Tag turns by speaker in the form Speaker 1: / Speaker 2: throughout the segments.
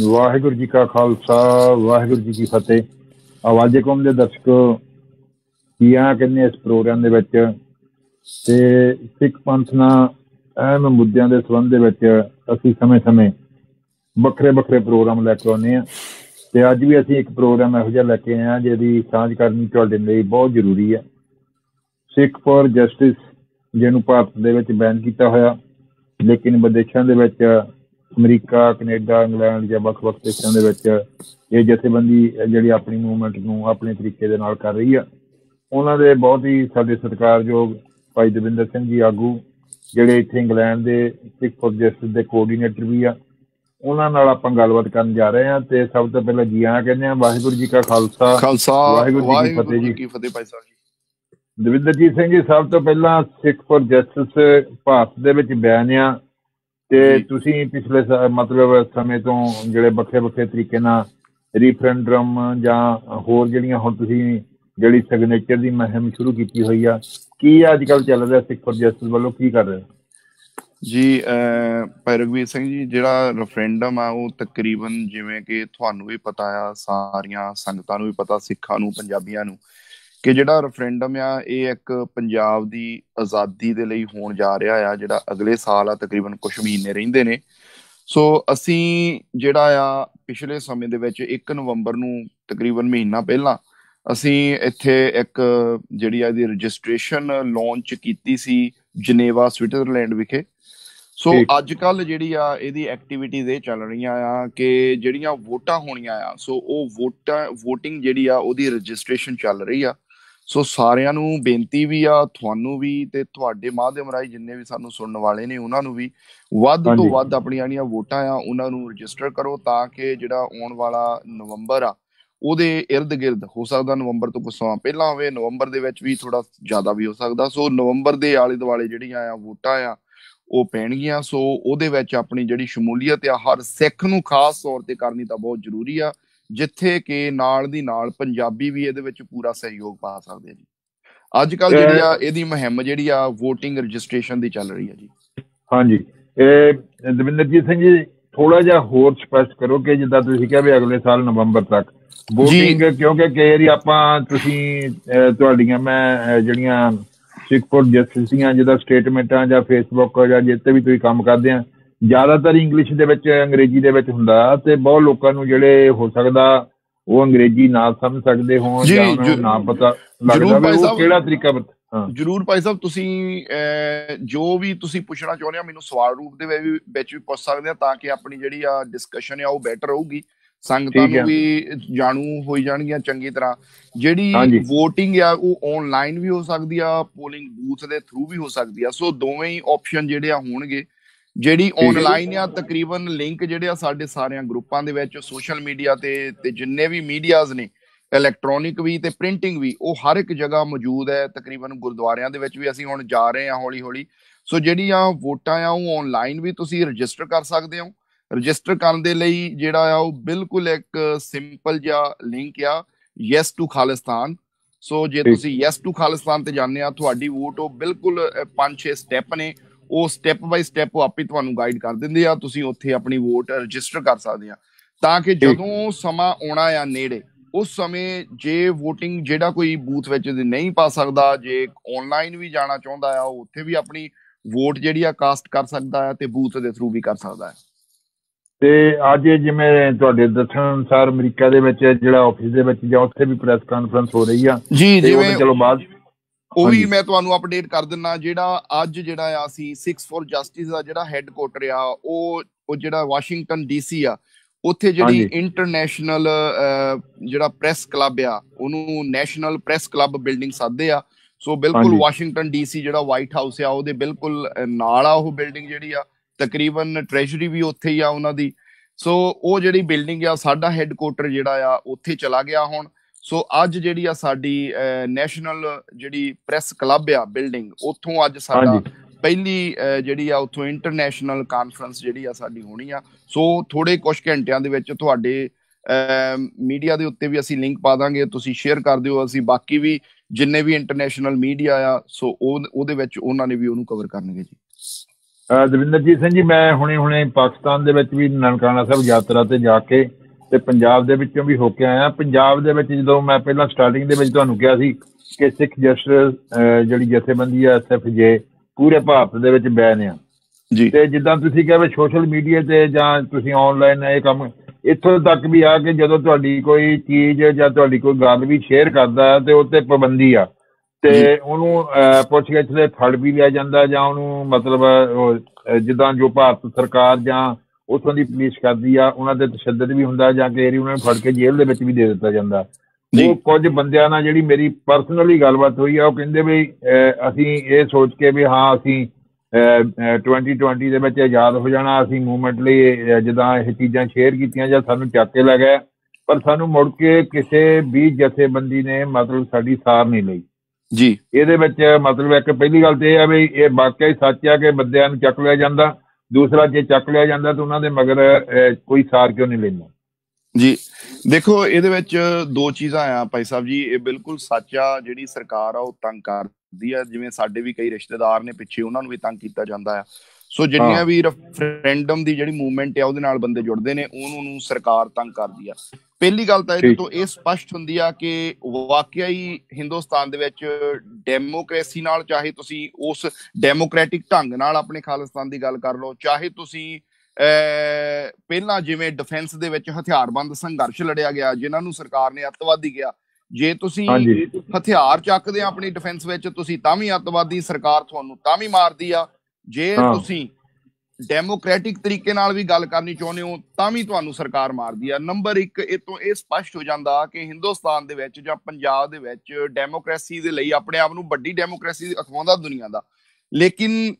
Speaker 1: ਵਾਹਿਗੁਰੂ ਜੀ ਕਾ ਖਾਲਸਾ, ਵਾਹਿਗੁਰੂ ਜੀ ਕੀ ਫਤਿਹ। ਆਵਾਜ਼ੇ ਕੌਮ ਦੇ ਦਰਸ਼ਕ ਕੀਆਂ ਕਹਿੰਦੇ ਇਸ ਪ੍ਰੋਗਰਾਮ ਦੇ ਵਿੱਚ। ਤੇ ਸਿੱਖ ਪੰਥ ਨਾਲ ਅਹਿਮ ਮੁੱਦਿਆਂ ਦੇ ਸੰਬੰਧ ਦੇ ਵਿੱਚ ਅਸੀਂ ਸਮੇਂ-ਸਮੇਂ ਵੱਖਰੇ ਵੱਖਰੇ ਪ੍ਰੋਗਰਾਮ ਲੈ ਕੇ ਆਉਂਦੇ ਆ ਤੇ ਅੱਜ ਵੀ ਅਸੀਂ ਇੱਕ ਪ੍ਰੋਗਰਾਮ ਇਹੋ ਜਿਹਾ ਲੈ ਕੇ ਆਏ ਆ ਜਿਹਦੀ ਸਾਂਝ ਕਰਨੀ ਤੁਹਾਡੇ ਲਈ ਬਹੁਤ ਜ਼ਰੂਰੀ ਹੈ। ਸਿੱਖ ਫॉर ਜਸਟਿਸ, ਜਿਹਨੂੰ ਭਾਰਤ ਦੇ ਵਿੱਚ ਬੈਨ ਕੀਤਾ ਹੋਇਆ, ਲੇਕਿਨ ਵਿਦੇਸ਼ਾਂ ਦੇ ਵਿੱਚ ਅਮਰੀਕਾ ਕੈਨੇਡਾ ਇੰਗਲੈਂਡ ਜਾਂ ਵੱਖ-ਵੱਖ ਦੇਸ਼ਾਂ ਦੇ ਵਿੱਚ ਇਹ ਜਥੇਬੰਦੀ ਜਿਹੜੀ ਆਪਣੀ ਮੂਵਮੈਂਟ ਨੂੰ ਆਪਣੇ ਤਰੀਕੇ ਦੇ ਨਾਲ ਕਰ ਰਹੀ ਆ ਉਹਨਾਂ ਦੇ ਬਹੁਤ ਹੀ ਸਾਡੇ ਸਤਿਕਾਰਯੋਗ ਭਾਈ ਦਵਿੰਦਰ ਸਿੰਘ ਜੀ ਆਗੂ ਜਿਹੜੇ ਇੱਥੇ ਇੰਗਲੈਂਡ ਦੇ ਸਿੱਖ ਜਸਟਿਸ ਦੇ ਕੋਆਰਡੀਨੇਟਰ ਵੀ ਆ ਉਹਨਾਂ ਨਾਲ ਆਪਾਂ ਗੱਲਬਾਤ ਕਰਨ ਜਾ ਰਹੇ ਹਾਂ ਤੇ ਸਭ ਤੋਂ ਪਹਿਲਾਂ ਜੀ ਆਇਆਂ ਕਹਿੰਦੇ ਆ ਵਾਹਿਗੁਰੂ ਜੀ ਕਾ ਖਾਲਸਾ
Speaker 2: ਖਾਲਸਾ
Speaker 1: ਵਾਹਿਗੁਰੂ ਜੀ ਕੀ ਫਤਿਹ ਜੀ।
Speaker 2: ਕੀ ਫਤਿਹ ਭਾਈ ਸਾਹਿਬ ਜੀ।
Speaker 1: ਦਵਿੰਦਰਜੀਤ ਸਿੰਘ ਜੀ ਸਭ ਤੋਂ ਪਹਿਲਾਂ ਸਿੱਖ ਫॉर ਜਸਟਿਸ ਭਾਰਤ ਦੇ ਵਿੱਚ ਬਿਆਨ ਆ ਤੇ ਤੁਸੀਂ ਪਿਛਲੇ ਮਤਲਬ ਸਮੇਂ ਤੋਂ ਜਿਹੜੇ ਵੱਖਰੇ ਵੱਖਰੇ ਤਰੀਕੇ ਨਾਲ ਰੀਫਰੈਂਡਮ ਜਾਂ ਹੋਰ ਜਿਹੜੀਆਂ ਹੁਣ ਤੁਸੀਂ ਜਿਹੜੀ ਸਿਗਨੇਚਰ ਦੀ ਮਹਿੰਮ ਸ਼ੁਰੂ ਕੀਤੀ ਹੋਈ ਆ ਕੀ ਅੱਜ ਕੱਲ ਚੱਲ ਰਿਹਾ ਸਿੱਖ ਫॉर ਜਸਟਿਸ ਵੱਲੋਂ ਕੀ ਕਰ ਰਹੇ
Speaker 2: ਜੀ ਭਾਈ ਰਗਵੀਰ ਸਿੰਘ ਜੀ ਜਿਹੜਾ ਰੈਫਰੈਂਡਮ ਆ ਉਹ ਤਕਰੀਬਨ ਜਿਵੇਂ ਕਿ ਤੁਹਾਨੂੰ ਵੀ ਪਤਾ ਆ ਸਾਰੀਆਂ ਸੰਗਤਾਂ ਨੂੰ ਵੀ ਪਤਾ ਸਿੱਖਾਂ ਨੂੰ ਪੰਜਾਬੀਆਂ ਨੂੰ। ਕਿ ਜਿਹੜਾ ਰੈਫਰੈਂਡਮ ਆ ਇਹ ਇੱਕ ਪੰਜਾਬ ਦੀ ਆਜ਼ਾਦੀ ਦੇ ਲਈ ਹੋਣ ਜਾ ਰਿਹਾ ਆ ਜਿਹੜਾ ਅਗਲੇ ਸਾਲ ਆ ਤਕਰੀਬਨ ਕੁਝ ਮਹੀਨੇ ਰਹਿੰਦੇ ਨੇ। ਸੋ ਅਸੀਂ ਜਿਹੜਾ ਆ ਪਿਛਲੇ ਸਮੇਂ ਦੇ ਵਿੱਚ 1 ਨਵੰਬਰ ਨੂੰ ਤਕਰੀਬਨ ਮਹੀਨਾ ਪਹਿਲਾਂ ਅਸੀਂ ਇੱਥੇ ਇੱਕ ਜਿਹੜੀ ਆ ਦੀ ਰਜਿਸਟ੍ਰੇਸ਼ਨ ਲਾਂਚ ਕੀਤੀ ਸੀ ਜਨੇਵਾ ਸਵਿਟਜ਼ਰਲੈਂਡ ਵਿਖੇ। ਸੋ ਅੱਜ ਕੱਲ ਜਿਹੜੀ ਆ ਇਹਦੀ ਐਕਟੀਵਿਟੀਜ਼ ਇਹ ਚੱਲ ਰਹੀਆਂ ਆ ਕਿ ਜਿਹੜੀਆਂ ਵੋਟਾਂ ਹੋਣੀਆਂ ਆ ਸੋ ਉਹ ਵੋਟਾਂ VOTING ਜਿਹੜੀ ਆ ਉਹਦੀ ਰਜਿਸਟ੍ਰੇਸ਼ਨ ਚੱਲ ਰਹੀ ਆ। ਸੋ ਸਾਰਿਆਂ ਨੂੰ ਬੇਨਤੀ ਵੀ ਆ ਤੁਹਾਨੂੰ ਵੀ ਤੇ ਤੁਹਾਡੇ ਮਾਧਿਅਮ ਰਾਹੀਂ ਜਿੰਨੇ ਵੀ ਸਾਨੂੰ ਸੁਣਨ ਵਾਲੇ ਨੇ ਉਹਨਾਂ ਨੂੰ ਵੀ ਵੱਧ ਤੋਂ ਵੱਧ ਆਪਣੀਆਂ ਜਿਹੜੀਆਂ ਵੋਟਾਂ ਆ ਉਹਨਾਂ ਨੂੰ ਰਜਿਸਟਰ ਕਰੋ ਤਾਂ ਕਿ ਜਿਹੜਾ ਆਉਣ ਵਾਲਾ ਨਵੰਬਰ ਆ ਉਹਦੇ ird-gird ਹੋ ਸਕਦਾ ਨਵੰਬਰ ਤੋਂ ਕੁਝ ਸਮਾਂ ਪਹਿਲਾਂ ਹੋਵੇ ਨਵੰਬਰ ਦੇ ਵਿੱਚ ਵੀ ਥੋੜਾ ਜ਼ਿਆਦਾ ਵੀ ਹੋ ਸਕਦਾ। ਸੋ ਨਵੰਬਰ ਦੇ ਆਲੇ ਦੁਆਲੇ ਜਿਹੜੀਆਂ ਆ ਵੋਟਾਂ ਆ ਉਹ ਪੈਣਗੀਆਂ। ਸੋ ਉਹਦੇ ਵਿੱਚ ਆਪਣੀ ਜਿਹੜੀ ਸ਼ਮੂਲੀਅਤ ਆ ਹਰ ਸਿੱਖ ਨੂੰ ਖਾਸ ਤੌਰ ਤੇ ਕਰਨੀ ਤਾਂ ਬਹੁਤ ਜ਼ਰੂਰੀ ਆ। ਜਿੱਥੇ ਕਿ ਨਾਲ ਦੀ ਨਾਲ ਪੰਜਾਬੀ ਵੀ ਇਹਦੇ ਵਿੱਚ ਪੂਰਾ ਸਹਿਯੋਗ ਪਾ ਸਕਦੇ ਆ ਜੀ। ਅੱਜ ਕੱਲ ਜਿਹੜੀ ਆ ਇਹਦੀ ਮੁਹਿੰਮ ਜਿਹੜੀ ਆ VOTING ਰਜਿਸਟ੍ਰੇਸ਼ਨ ਦੀ ਚੱਲ ਰਹੀ ਆ ਜੀ।
Speaker 1: ਹਾਂਜੀ। ਇਹ ਦਵਿੰਦਰਜੀਤ ਸਿੰਘ ਜੀ ਥੋੜਾ ਜਿਹਾ ਹੋਰ ਸਪਸ਼ਟ ਕਰੋ ਕਿ ਜਿੱਦਾਂ ਤੁਸੀਂ ਕਿਹਾ ਵੀ ਅਗਲੇ ਸਾਲ ਨਵੰਬਰ ਤੱਕ VOTING ਕਿਉਂਕਿ ਕਈ ਆਪਾਂ ਤੁਸੀਂ ਤੁਹਾਡੀਆਂ ਮੈਂ ਜਿਹੜੀਆਂ ਸਿੱਖ ਫॉर ਜਸਟਿਸ ਦੀਆਂ ਜਿਹਦਾ ਸਟੇਟਮੈਂਟਾਂ ਜਾਂ ਫੇਸਬੁੱਕ ਜਾਂ ਜਿੱਤੇ ਵੀ ਤੁਸੀਂ ਕੰਮ ਕਰਦੇ ਆ ਜ਼ਿਆਦਾਤਰ ਇੰਗਲਿਸ਼ ਦੇ ਵਿੱਚ ਅੰਗਰੇਜ਼ੀ ਦੇ ਵਿੱਚ ਹੁੰਦਾ ਤੇ ਬਹੁਤ ਲੋਕਾਂ ਨੂੰ ਜਿਹੜੇ ਹੋ ਸਕਦਾ ਉਹ ਅੰਗਰੇਜ਼ੀ ਨਾ ਸਮਝ ਸਕਦੇ ਹੋਣ ਜਾਂ ਉਹਨਾਂ ਨੂੰ ਨਾ ਪਤਾ ਲੱਗਦਾ ਉਹ ਕਿਹੜਾ ਤਰੀਕਾ
Speaker 2: ਜਰੂਰ ਭਾਈ ਸਾਹਿਬ ਤੁਸੀਂ ਜੋ ਵੀ ਤੁਸੀਂ ਪੁੱਛਣਾ ਚਾਹੁੰਦੇ ਆ ਮੈਨੂੰ ਸਵਾਲ ਰੂਪ ਦੇ ਵਿੱਚ ਵੀ ਪੁੱਛ ਸਕਦੇ ਆ ਤਾਂ ਕਿ ਆਪਣੀ ਜਿਹੜੀ ਆ ਡਿਸਕਸ਼ਨ ਆ ਉਹ ਬੈਟਰ ਹੋਊਗੀ ਸੰਗਤਾਂ ਨੂੰ ਵੀ ਜਾਣੂ ਹੋਈ ਜਾਣਗੀਆਂ ਚੰਗੀ ਤਰ੍ਹਾਂ। ਜਿਹੜੀ VOTING ਆ ਉਹ ਆਨਲਾਈਨ ਵੀ ਹੋ ਸਕਦੀ ਆ ਪੋਲਿੰਗ ਬੂਥ ਦੇ ਥਰੂ ਵੀ ਹੋ ਸਕਦੀ ਆ। ਸੋ ਦੋਵੇਂ ਹੀ ਆਪਸ਼ਨ ਜਿਹੜੇ ਆ ਹੋਣਗੇ। ਜਿਹੜੀ ਆਨਲਾਈਨ ਆ ਤਕਰੀਬਨ ਲਿੰਕ ਜਿਹੜੇ ਆ ਸਾਡੇ ਸਾਰਿਆਂ ਗਰੁੱਪਾਂ ਦੇ ਵਿੱਚ ਸੋਸ਼ਲ ਮੀਡੀਆ ਤੇ ਤੇ ਜਿੰਨੇ ਵੀ ਮੀਡੀਆਜ਼ ਨੇ ਇਲੈਕਟ੍ਰੋਨਿਕ ਵੀ ਤੇ ਪ੍ਰਿੰਟਿੰਗ ਵੀ ਉਹ ਹਰ ਇੱਕ ਜਗ੍ਹਾ ਮੌਜੂਦ ਹੈ ਤਕਰੀਬਨ ਗੁਰਦੁਆਰਿਆਂ ਦੇ ਵਿੱਚ ਵੀ ਅਸੀਂ ਹੁਣ ਜਾ ਰਹੇ ਹਾਂ ਹੌਲੀ ਹੌਲੀ ਸੋ ਜਿਹੜੀਆਂ ਵੋਟਾਂ ਆ ਉਹ ਆਨਲਾਈਨ ਵੀ ਤੁਸੀਂ ਰਜਿਸਟਰ ਕਰ ਸਕਦੇ ਹੋ। ਰਜਿਸਟਰ ਕਰਨ ਦੇ ਲਈ ਜਿਹੜਾ ਆ ਉਹ ਬਿਲਕੁਲ ਇੱਕ ਸਿੰਪਲ ਜਿਹਾ ਲਿੰਕ ਆ ਯੈਸ ਟੂ ਖਾਲਿਸਤਾਨ। ਸੋ ਜੇ ਤੁਸੀਂ ਯੈਸ ਟੂ ਖਾਲਿਸਤਾਨ ਤੇ ਜਾਂਦੇ ਆ ਤੁਹਾਡੀ ਵੋਟ ਉਹ ਬਿਲਕੁਲ 5-6 ਸਟੈਪ ਨੇ। ਉਹ ਸਟੈਪ ਬਾਈ ਸਟੈਪ ਉਹ ਆਪੇ ਤੁਹਾਨੂੰ ਗਾਈਡ ਕਰ ਦਿੰਦੇ ਆ ਤੁਸੀਂ ਉੱਥੇ ਆਪਣੀ ਵੋਟ ਰਜਿਸਟਰ ਕਰ ਸਕਦੇ ਆ। ਤਾਂ ਕਿ ਜਦੋਂ ਸਮਾਂ ਆਉਣਾ ਆ ਨੇੜੇ ਉਸ ਸਮੇਂ ਜੇ VOTING ਜਿਹੜਾ ਕੋਈ ਬੂਥ ਵਿੱਚ ਨਹੀਂ ਪਾ ਸਕਦਾ ਜੇ ਆਨਲਾਈਨ ਵੀ ਜਾਣਾ ਚਾਹੁੰਦਾ ਆ ਉਹ ਉੱਥੇ ਵੀ ਆਪਣੀ ਵੋਟ ਜਿਹੜੀ ਆ ਕਾਸਟ ਕਰ ਸਕਦਾ ਹੈ ਤੇ ਬੂਥ ਦੇ ਥਰੂ ਵੀ ਕਰ ਸਕਦਾ ਹੈ
Speaker 1: ਤੇ ਅੱਜ ਜਿਵੇਂ ਤੁਹਾਡੇ ਦੱਸਣ ਅਨੁਸਾਰ ਅਮਰੀਕਾ ਦੇ ਵਿੱਚ ਜਿਹੜਾ ਆਫਿਸ ਦੇ ਵਿੱਚ ਜਾਂ ਉੱਥੇ ਵੀ ਪ੍ਰੈਸ ਕਾਨਫਰੰਸ ਹੋ ਰਹੀ ਆ
Speaker 2: ਜੀ ਜਿਵੇਂ ਚਲੋ ਬਾਅਦ ਉਹ ਵੀ ਮੈਂ ਤੁਹਾਨੂੰ ਅਪਡੇਟ ਕਰ ਦਿੰਨਾ ਜਿਹੜਾ ਅੱਜ ਜਿਹੜਾ ਆ ਸੀ 6 ਫॉर ਜਸਟਿਸ ਦਾ ਜਿਹੜਾ ਹੈੱਡਕੁਆਟਰ ਆ ਉਹ ਉਹ ਜਿਹੜਾ ਵਾਸ਼ਿੰਗਟਨ ਡੀਸੀ ਆ ਉੱਥੇ ਜਿਹੜੀ ਇੰਟਰਨੈਸ਼ਨਲ ਜਿਹੜਾ ਪ੍ਰੈਸ ਕਲੱਬ ਆ ਉਹਨੂੰ ਨੈਸ਼ਨਲ ਪ੍ਰੈਸ ਕਲੱਬ ਬਿਲਡਿੰਗ ਸਾਦੇ ਆ। ਸੋ ਬਿਲਕੁਲ ਵਾਸ਼ਿੰਗਟਨ ਡੀਸੀ ਜਿਹੜਾ ਵਾਈਟ ਹਾਊਸ ਆ ਉਹਦੇ ਬਿਲਕੁਲ ਨਾਲ ਆ ਉਹ ਬਿਲਡਿੰਗ ਜਿਹੜੀ ਆ ਤਕਰੀਬਨ ਟ੍ਰੈਜਰੀ ਵੀ ਉੱਥੇ ਹੀ ਆ ਉਹਨਾਂ ਦੀ। ਸੋ ਉਹ ਜਿਹੜੀ ਬਿਲਡਿੰਗ ਆ ਸਾਡਾ ਹੈੱਡਕੁਆਟਰ ਜਿਹੜਾ ਆ ਉੱਥੇ ਚਲਾ ਗਿਆ ਹੁਣ। ਸੋ ਅੱਜ ਜਿਹੜੀ ਆ ਸਾਡੀ ਨੈਸ਼ਨਲ ਜਿਹੜੀ ਪ੍ਰੈਸ ਕਲੱਬ ਆ ਬਿਲਡਿੰਗ ਉੱਥੋਂ ਅੱਜ ਸਾਡਾ ਪਹਿਲੀ ਜਿਹੜੀ ਆ ਉੱਥੋਂ ਇੰਟਰਨੈਸ਼ਨਲ ਕਾਨਫਰੰਸ ਜਿਹੜੀ ਆ ਸਾਡੀ ਹੋਣੀ ਆ। ਸੋ ਥੋੜੇ ਕੁਝ ਘੰਟਿਆਂ ਦੇ ਵਿੱਚ ਤੁਹਾਡੇ ਮੀਡੀਆ ਦੇ ਉੱਤੇ ਵੀ ਅਸੀਂ ਲਿੰਕ ਪਾ ਦਾਂਗੇ ਤੁਸੀਂ ਸ਼ੇਅਰ ਕਰ ਦਿਓ ਅਸੀਂ ਬਾਕੀ ਵੀ ਜਿੰਨੇ ਵੀ ਇੰਟਰਨੈਸ਼ਨਲ ਮੀਡੀਆ ਆ ਸੋ ਉਹ ਉਹਦੇ ਵਿੱਚ ਉਹਨਾਂ ਨੇ ਵੀ ਉਹਨੂੰ ਕਵਰ ਕਰਨਗੇ ਜੀ।
Speaker 1: ਦਵਿੰਦਰਜੀਤ ਸਿੰਘ ਜੀ ਮੈਂ ਹੁਣੇ ਹੁਣੇ ਪਾਕਿਸਤਾਨ ਦੇ ਵਿੱਚ ਵੀ ਨਨਕਾਣਾ ਸਾਹਿਬ ਯਾਤਰਾ ਤੇ ਜਾ ਕੇ ਤੇ ਪੰਜਾਬ ਦੇ ਵਿੱਚੋਂ ਵੀ ਹੋ ਕੇ ਆਇਆ। ਪੰਜਾਬ ਦੇ ਵਿੱਚ ਜਦੋਂ ਮੈਂ ਪਹਿਲਾਂ ਸਟਾਰਟਿੰਗ ਦੇ ਵਿੱਚ ਤੁਹਾਨੂੰ ਕਿਹਾ ਸੀ ਕਿ ਸਿੱਖ ਜਸਟਿਸ ਜਿਹੜੀ ਜਥੇਬੰਦੀ ਹੈ ਐਸਐਫਜੇ ਪੂਰੇ ਭਾਰਤ ਦੇ ਵਿੱਚ ਬੈਨ ਆ।
Speaker 2: ਜੀ।
Speaker 1: ਤੇ ਜਿੱਦਾਂ ਤੁਸੀਂ ਕਿਹਾ ਵੀ ਸੋਸ਼ਲ ਮੀਡੀਆ ਤੇ ਜਾਂ ਤੁਸੀਂ ਆਨਲਾਈਨ ਇਹ ਕੰਮ ਇੱਥੋਂ ਤੱਕ ਵੀ ਆ ਕਿ ਜਦੋਂ ਤੁਹਾਡੀ ਕੋਈ ਚੀਜ਼ ਜਾਂ ਤੁਹਾਡੀ ਕੋਈ ਗੱਲ ਵੀ ਸ਼ੇਅਰ ਕਰਦਾ ਤੇ ਉੱਤੇ ਪਾਬੰਦੀ ਆ। ਤੇ ਉਹਨੂੰ ਪੁੱਛ ਕੇ ਇਥੇ ਫੜ ਵੀ ਲਿਆ ਜਾਂਦਾ ਜਾਂ ਉਹਨੂੰ ਮਤਲਬ ਜਿੱਦਾਂ ਜੋ ਭਾਰਤ ਸਰਕਾਰ ਜਾਂ ਉਥੋਂ ਦੀ ਪੁਲਿਸ ਕਰਦੀ ਆ ਉਹਨਾਂ ਤੇ ਤਸ਼ੱਦਦ ਵੀ ਹੁੰਦਾ ਜਾਂ ਕਿ ਉਹਨਾਂ ਨੂੰ ਫੜ ਕੇ ਜੇਲ੍ਹ ਦੇ ਵਿੱਚ ਵੀ ਦੇ ਦਿੱਤਾ ਜਾਂਦਾ। ਉਹ ਕੁਝ ਬੰਦਿਆਂ ਨਾਲ ਜਿਹੜੀ ਮੇਰੀ ਪਰਸਨਲੀ ਗੱਲਬਾਤ ਹੋਈ ਆ ਉਹ ਕਹਿੰਦੇ ਵੀ ਅਸੀਂ ਇਹ ਸੋਚ ਕੇ ਵੀ ਹਾਂ ਅਸੀਂ 2020 ਦੇ ਵਿੱਚ ਆਜ਼ਾਦ ਹੋ ਜਾਣਾ ਅਸੀਂ ਮੂਵਮੈਂਟ ਲਈ ਜਦਾਂ ਇਹ ਚੀਜ਼ਾਂ ਸ਼ੇਅਰ ਕੀਤੀਆਂ ਜਾਂ ਸਾਨੂੰ ਚੱਕ ਕੇ ਲਗਾਇਆ ਪਰ ਸਾਨੂੰ ਮੁੜ ਕੇ ਕਿਸੇ ਵੀ ਜਥੇਬੰਦੀ ਨੇ ਮਤਲਬ ਸਾਡੀ ਸਾਰ ਨਹੀਂ ਲਈ।
Speaker 2: ਜੀ।
Speaker 1: ਇਹਦੇ ਵਿੱਚ ਮਤਲਬ ਇੱਕ ਪਹਿਲੀ ਗੱਲ ਤੇ ਇਹ ਆ ਵੀ ਇਹ ਵਾਕਿਆ ਹੀ ਸੱਚ ਆ ਕਿ ਬੰਦਿਆਂ ਨੂੰ ਚੱਕ ਲਿਆ ਜਾਂਦਾ। ਦੂਸਰਾ ਜੇ ਚੱਕ ਲਿਆ ਜਾਂਦਾ ਤਾਂ ਉਹਨਾਂ ਦੇ ਮਗਰ ਕੋਈ ਸਾਰ ਕਿਉਂ ਨਹੀਂ ਲੈਂਦਾ?
Speaker 2: ਜੀ ਦੇਖੋ ਇਹਦੇ ਵਿੱਚ ਦੋ ਚੀਜ਼ਾਂ ਆ ਭਾਈ ਸਾਹਿਬ ਜੀ। ਇਹ ਬਿਲਕੁਲ ਸੱਚ ਆ ਜਿਹੜੀ ਸਰਕਾਰ ਆ ਉਹ ਤੰਗ ਕਰਦੀ ਆ। ਜਿਵੇਂ ਸਾਡੇ ਵੀ ਕਈ ਰਿਸ਼ਤੇਦਾਰ ਨੇ ਪਿੱਛੇ ਉਹਨਾਂ ਨੂੰ ਵੀ ਤੰਗ ਕੀਤਾ ਜਾਂਦਾ ਆ। ਸੋ ਜਿੰਨੀਆਂ ਵੀ ਰੈਫਰੈਂਡਮ ਦੀ ਜਿਹੜੀ ਮੂਵਮੈਂਟ ਹੈ ਉਹਦੇ ਨਾਲ ਬੰਦੇ ਜੁੜਦੇ ਨੇ ਉਹਨੂੰ ਨੂੰ ਸਰਕਾਰ ਤੰਗ ਕਰਦੀ ਆ। ਪਹਿਲੀ ਗੱਲ ਤਾਂ ਇਹ ਤੋਂ ਇਹ ਸਪਸ਼ਟ ਹੁੰਦੀ ਆ ਕਿ ਵਾਕਿਆ ਹੀ ਹਿੰਦੁਸਤਾਨ ਦੇ ਵਿੱਚ ਡੈਮੋਕ੍ਰੇਸੀ ਨਾਲ ਚਾਹੇ ਤੁਸੀਂ ਉਸ ਡੈਮੋਕ੍ਰੈਟਿਕ ਢੰਗ ਨਾਲ ਆਪਣੇ ਖਾਲਿਸਤਾਨ ਦੀ ਗੱਲ ਕਰ ਲਓ ਚਾਹੇ ਤੁਸੀਂ ਪਹਿਲਾਂ ਜਿਵੇਂ ਡਿਫੈਂਸ ਦੇ ਵਿੱਚ ਹਥਿਆਰਬੰਦ ਸੰਘਰਸ਼ ਲੜਿਆ ਗਿਆ ਜਿਨ੍ਹਾਂ ਨੂੰ ਸਰਕਾਰ ਨੇ ਅੱਤਵਾਦੀ ਕਿਹਾ ਜੇ ਤੁਸੀਂ ਹਥਿਆਰ ਚੱਕਦੇ ਆ ਆਪਣੀ ਡਿਫੈਂਸ ਵਿੱਚ ਤੁਸੀਂ ਤਾਂ ਵੀ ਅੱਤਵਾਦੀ ਸਰਕਾਰ ਤੁਹਾਨੂੰ ਤਾਂ ਵੀ ਮਾਰਦੀ ਆ। ਜੇ ਤੁਸੀਂ ਡੈਮੋਕ੍ਰੈਟਿਕ ਤਰੀਕੇ ਨਾਲ ਵੀ ਗੱਲ ਕਰਨੀ ਚਾਹੁੰਦੇ ਹੋ, ਤਾਂ ਵੀ ਤੁਹਾਨੂੰ ਸਰਕਾਰ ਮਾਰਦੀ ਆ। ਨੰਬਰ 1 ਇਹ ਤੋਂ ਇਹ ਸਪਸ਼ਟ ਹੋ ਜਾਂਦਾ ਕਿ ਹਿੰਦੁਸਤਾਨ ਦੇ ਵਿੱਚ ਜਾਂ ਪੰਜਾਬ ਦੇ ਵਿੱਚ ਡੈਮੋਕ੍ਰੇਸੀ ਦੇ ਲਈ ਆਪਣੇ ਆਪ ਨੂੰ ਵੱਡੀ ਡੈਮੋਕ੍ਰੇਸੀ ਅਖਵਾਉਂਦਾ ਦੁਨੀਆ ਦਾ। ਲੇਕਿਨ